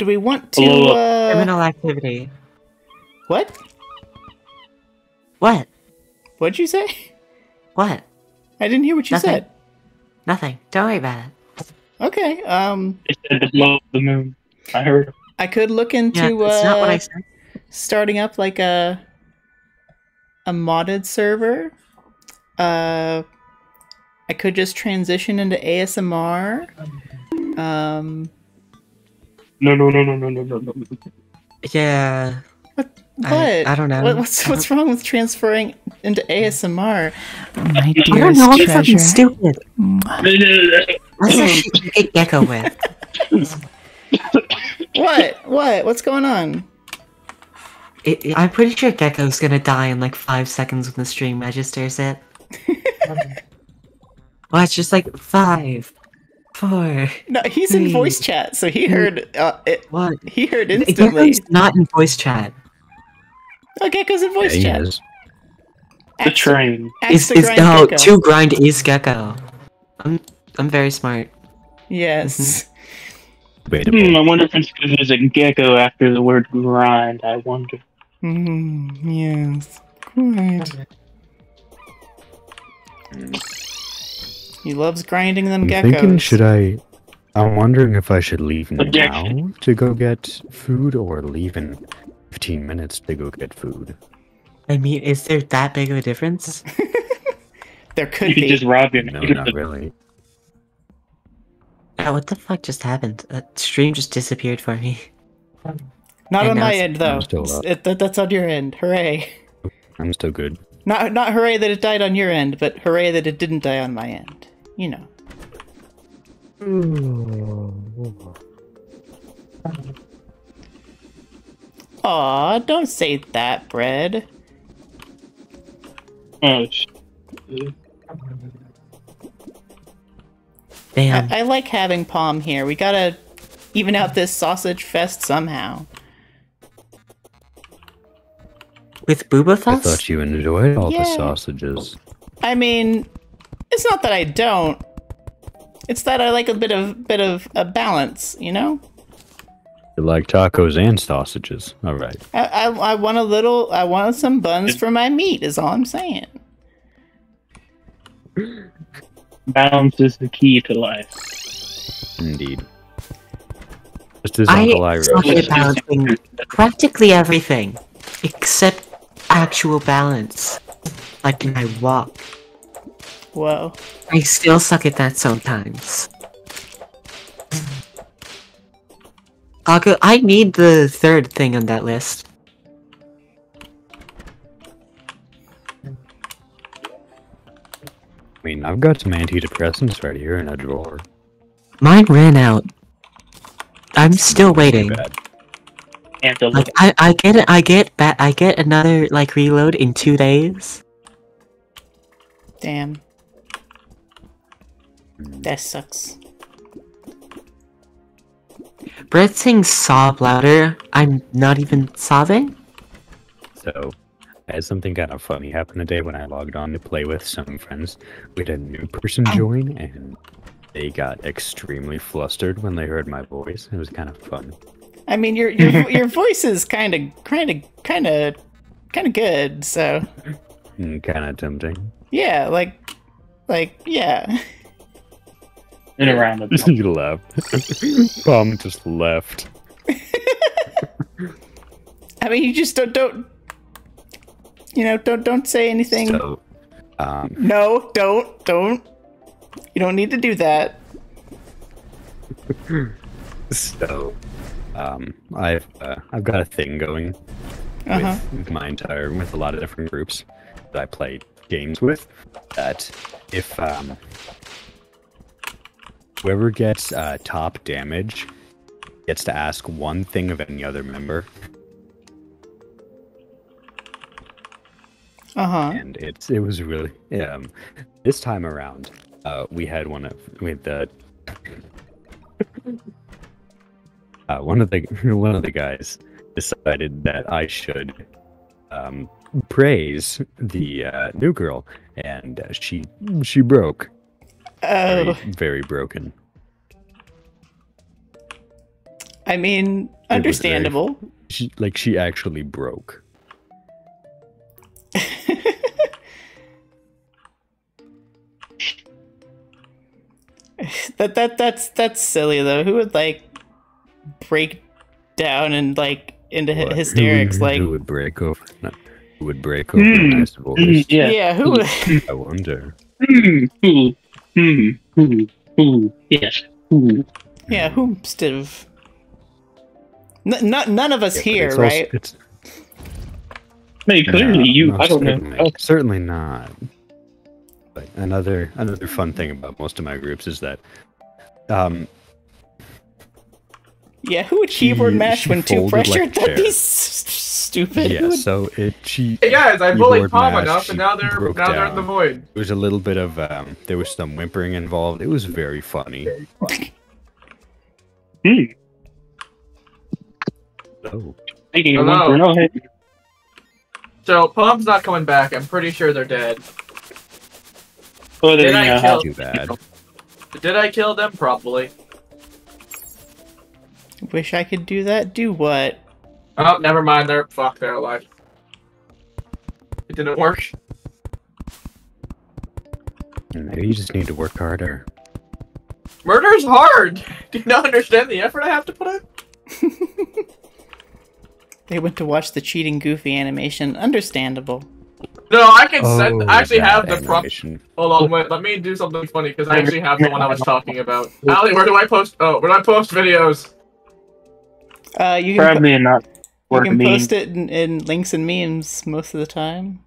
Do we want to uh Criminal activity. what? What? What'd you say? What? I didn't hear what you Nothing. said. Nothing. Don't worry about it. Okay, um They said to blow up the moon. I heard. I could look into Yeah, it's not what I uh said. starting up like a a modded server. Uh I could just transition into ASMR. Um No, no, no, no, no, no, no, no. Yeah. what What? I, I don't know. What, what's what's wrong with transferring into ASMR? My I don't know. I'm treasure. fucking stupid. What's that shit you get gecko with? What? What? What's going on? It, it- I'm pretty sure Gecko's gonna die in like five seconds when the stream registers it. well, it's just like five, four. No, he's in voice chat, so he heard uh, it. What? He heard instantly. Gecko's not in voice chat. Okay, goes in voice Yeah, he chat. is. The train. axe Is to is grind no Gecko. to grind is Gecko. I'm I'm very smart. Yes. Debatable. Hmm, I wonder if it's because there's a gecko after the word grind. I wonder. Mm, yes. Good. He loves grinding them I'm geckos. thinking, should I? I'm wondering if I should leave now Objection. to go get food, or leave in 15 minutes to go get food. I mean, is there that big of a difference? There You could could be. just rob your No, not really. Oh, what the fuck just happened? That stream just disappeared for me. Not I on my end, though. I'm still up. It, that, that's on your end. Hooray. I'm still good. Not not hooray that it died on your end, but hooray that it didn't die on my end. You know. Aw, don't say that, bread. Sh- Damn. I, I like having Palm here. We gotta even out this sausage fest somehow. With Booba I thought you enjoyed all Yeah. the sausages. I mean, it's not that I don't. It's that I like a bit of bit of a balance, you know. You like tacos and sausages. All right. I, I, I want a little. I want some buns for my meat. Is all I'm saying. balance is the key to life. Indeed. Just as I Uncle Ira. suck at balancing practically everything except actual balance. Like when I walk. Whoa. I still suck at that sometimes. I'll go. I need the third thing on that list. I mean, I've got some antidepressants right here in a drawer. Mine ran out. I'm still waiting. Like I, I get it. I get ba- I get another like reload in two days. Damn. That sucks. Brett saying sob louder. I'm not even sobbing. So, I had something kind of funny happen today when I logged on to play with some friends. We had a new person join, and they got extremely flustered when they heard my voice. It was kind of fun. I mean, your your your voice is kind of kind of kind of kind of good. So mm, And kind of tempting. yeah, like like yeah. In a round of he left. Palm just left. I mean, you just don't don't. You know, don't don't say anything. So, um, No, don't don't. You don't need to do that. so, um, I've uh, I've got a thing going Uh huh. with my entire with a lot of different groups that I play games with. That if um, whoever gets uh, top damage gets to ask one thing of any other member, Uh huh. and it's it was really um this time around uh we had one of with the uh one of the one of the guys decided that I should um praise the uh, new girl. And uh, she she broke Oh, very broken I mean, was very- understandable. she like she actually broke that that that's that's silly though. Who would like break down and like into What? Hysterics? would- Like, who would break over no, who would break over Hmm. a nice voice Mm, yeah. yeah, who would? I wonder Hmm, hmm, hmm, yes. Hmm. Yeah, who still? N- n- none of us Yeah, here, it's also- right? it's Wait, clearly No, you. no, I don't know. certainly, Oh, certainly not. But another another fun thing about most of my groups is that um, Yeah, who would keyboard She- mash when too folded like pressured? That'd be chair. s- stupid. Who yeah, so it she Hey guys, I bullied Keyboard Palm enough, and now they're broke now they're in the void. there was a little bit of um, there was some whimpering involved. It was very funny. hmm. Oh, Speaking of Hello. Whimper, oh, hey. So Palm's not coming back. I'm pretty sure they're dead. Oh, Did I kill- too bad. Did I kill them? Probably. Wish I could do that. Do what? Oh, never mind. They're fuck. They're alive. It didn't work. Maybe you just need to work harder. Murder's hard. Do you not understand the effort I have to put in? They went to watch the cheating Goofy animation. Understandable. No, I can send. I actually Oh, have the prop. animation. Hold on, wait. Let me do something funny because I actually have the one I was talking about. Allie, where do I post? Oh, where do I post videos? Uh, you can, po- Probably not you can me. post it in, in links and memes most of the time.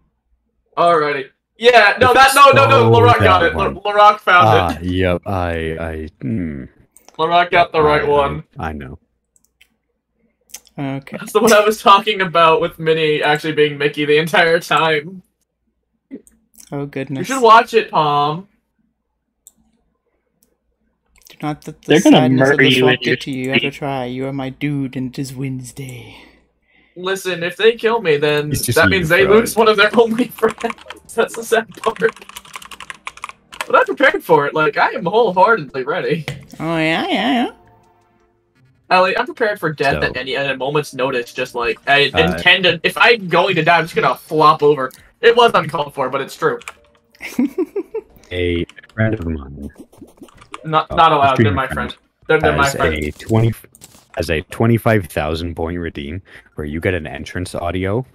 Alrighty. Yeah. No, that. No, no, no. Larock got it. Larock found Ah, it. yep. I, I, hmm, Larock got the right I- one. I know. Okay. That's the one I was talking about with Minnie actually being Mickey the entire time. Oh goodness! You should watch it, Palm. Do not let the They're gonna sadness of murder this you walk in your get to you. You have to try. You are my dude, and it is Wednesday. Listen, if they kill me, then that you, means they Fred. lose one of their only friends. That's the sad part. But I'm prepared for it. Like I am wholeheartedly ready. Oh yeah, yeah, yeah. Ellie, I'm prepared for death So- at any at a moment's notice. Just like I Uh, intend to. If I'm going to die, I'm just gonna flop over. It was uncalled for, but it's true. A friend of mine Not Oh, not allowed. stream They're my friend. friend. They're, they're my has friend. a twenty as a twenty five thousand point redeem where you get an entrance audio.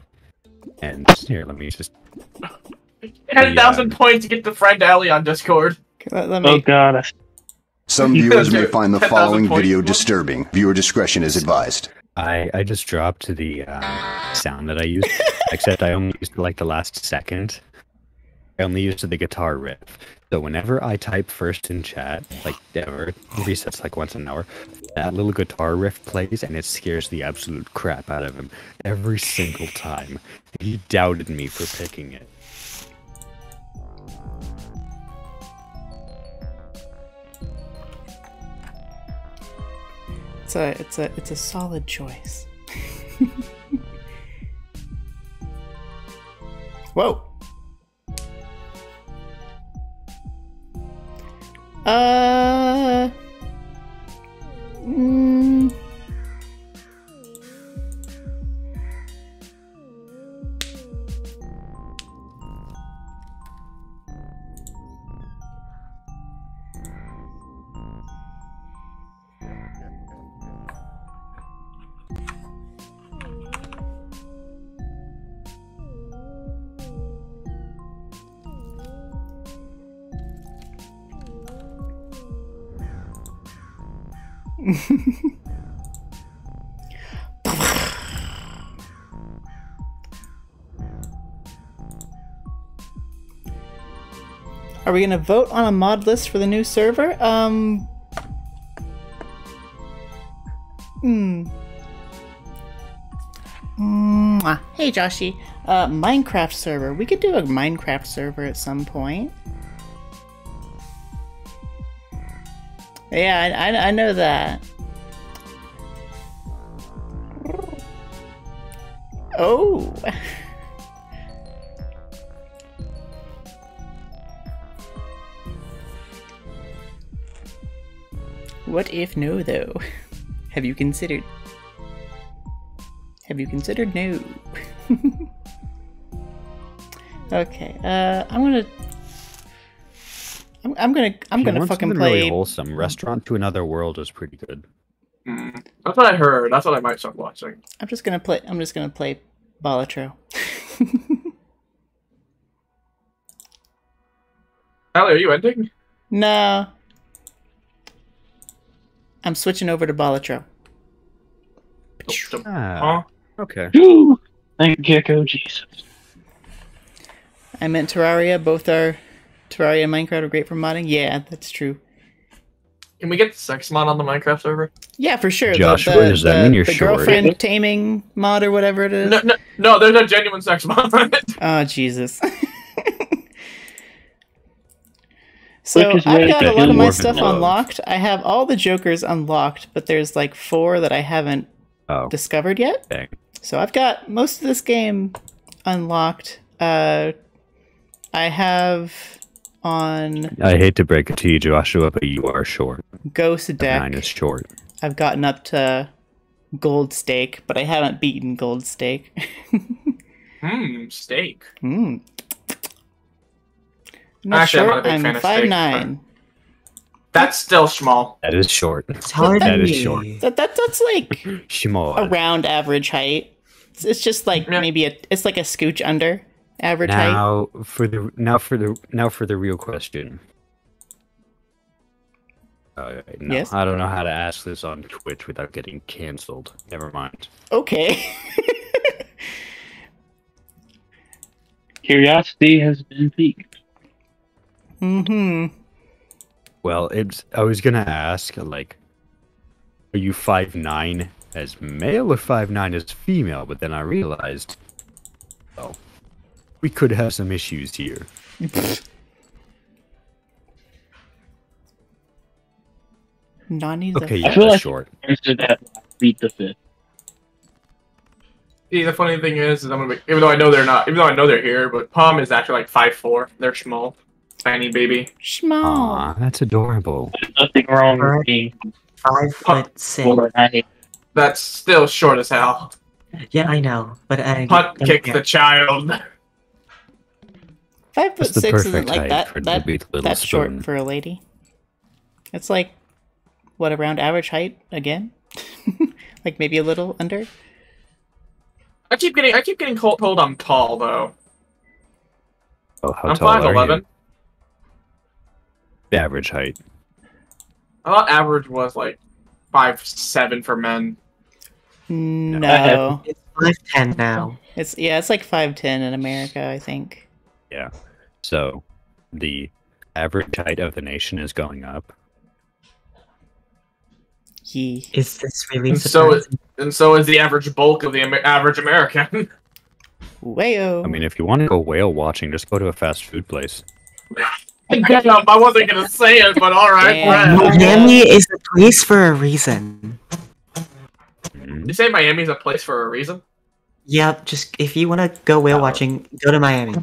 And here, let me just Ten thousand Yeah. points to get the friend Ellie on Discord. Okay, let, let Oh god. Some viewers may find the 10,000 following points. video disturbing. Viewer discretion is advised. I I just dropped the um, sound that I used, except I only used like the last second. I only used the guitar riff. So whenever I type first in chat, like ever, resets like once an hour, that little guitar riff plays and it scares the absolute crap out of him every single time. He doubted me for picking it. It's a, it's a, it's a solid choice. Whoa. Uh. Mm, Are we gonna vote on a mod list for the new server? Um. Hmm. Hey Joshy. Uh, Minecraft server. We could do a Minecraft server at some point. Yeah, I, I, know that. Oh. What if no, though? Have you considered? Have you considered no? okay, uh, I'm gonna. I'm, I'm gonna. I'm If you gonna want fucking something play. Really wholesome. Restaurant to Another World is pretty good. Mm, That's what I heard. That's what I might start watching. I'm just gonna play. I'm just gonna play Balatro. Ellie, are you ending? no. I'm switching over to Balatro. Oh, Ah, okay. Thank you, Gecko Jesus. I meant Terraria. Both are Terraria and Minecraft are great for modding. Yeah, that's true. Can we get the sex mod on the Minecraft server? Yeah, for sure. The- Joshua, the, does that the- mean you're the short? girlfriend taming mod or whatever it is? No, no, no. There's a genuine sex mod on it. Oh Jesus. so I've got a lot of my stuff love. unlocked. I have all the jokers unlocked, but there's like four that I haven't Oh, discovered yet. dang. So I've got most of this game unlocked. Uh, I have on I hate to break it to you, Joshua, but you are short. Ghost Nine Deck. is short. I've gotten up to Gold Stake, but I haven't beaten Gold Stake. Hmm, steak. Hmm. I'm not Actually, I'm sure. not a big I'm fan of five steak, nine. That's still small. That is short. It's hard That to is me. short. That, that that's like Small. around average height. It's, it's just like Yeah. maybe a it's like a scooch under average height. Now for the now for the now for the real question. Uh, no, Yes? I don't know how to ask this on Twitch without getting canceled. Never mind. Okay. Curiosity has been piqued. hmm Well, it's. I was gonna ask, like, are you five nine as male or five nine as female? But then I realized, oh, we could have some issues here. Nani's Okay, a yeah, I feel that's like- short. Answer that beat the fifth. See, the funny thing is, is I'm gonna be, even though I know they're not, even though I know they're here, but Palm is actually like five four. They're small, tiny baby. small. Aw, that's adorable. There's nothing wrong with being Five foot six. That's still short as hell. Yeah, I know, but I Punt kick the child. Five foot That's six isn't like height that. for that the big that's short for a lady. It's like what around average height again? like maybe a little under. I keep getting, I keep getting told, told I'm tall though. Oh, how I'm tall five are eleven. you? Average height. I thought average was like five seven for men. No, uh, It's five ten now. it's yeah, it's like five ten in America, I think. Yeah. So, the average height of the nation is going up. Yee. Is this really And so it- And so is the average bulk of the Amer- average American. Whale. I mean, if you want to go whale watching, just go to a fast food place. Damn, I wasn't gonna say it, but all right. Damn. Brad. Miami is a place for a reason. Mm, You say Miami's a place for a reason? Yep, just if you want to go whale watching, go to Miami.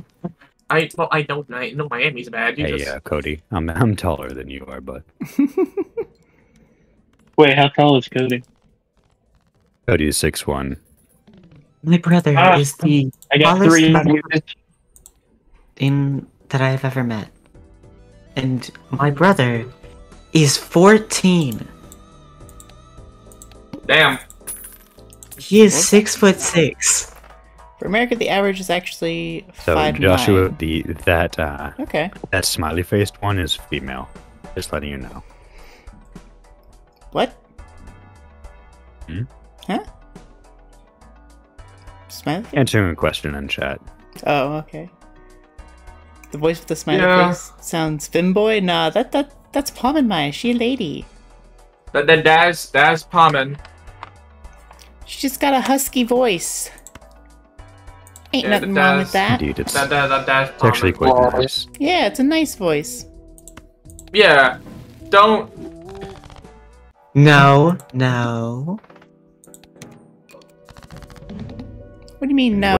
I well, I don't I know Miami's bad. You Hey, just uh, Cody, I'm I'm taller than you are, but Wait, how tall is Cody? Cody is six one. My brother Ah. is the I got Tallest three man- in that I've ever met, and my brother is fourteen. damn. He is six foot six. For America, the average is actually So five Joshua, nine. the that uh Okay. that smiley faced one is female. Just letting you know. What? Hmm? Huh? Smiley face? Answering a question in chat. Oh, okay. The voice with the smiley Yeah. face sounds femboy. Nah, that that that's Pomenmai. She a lady. That that Daz Daz Palmen. She just got a husky voice. Ain't Yeah, nothing wrong with that. Indeed, it's, That that that Daz it's actually Palmen. quite nice. Yeah, it's a nice voice. Yeah. Don't No, no. What do you mean no?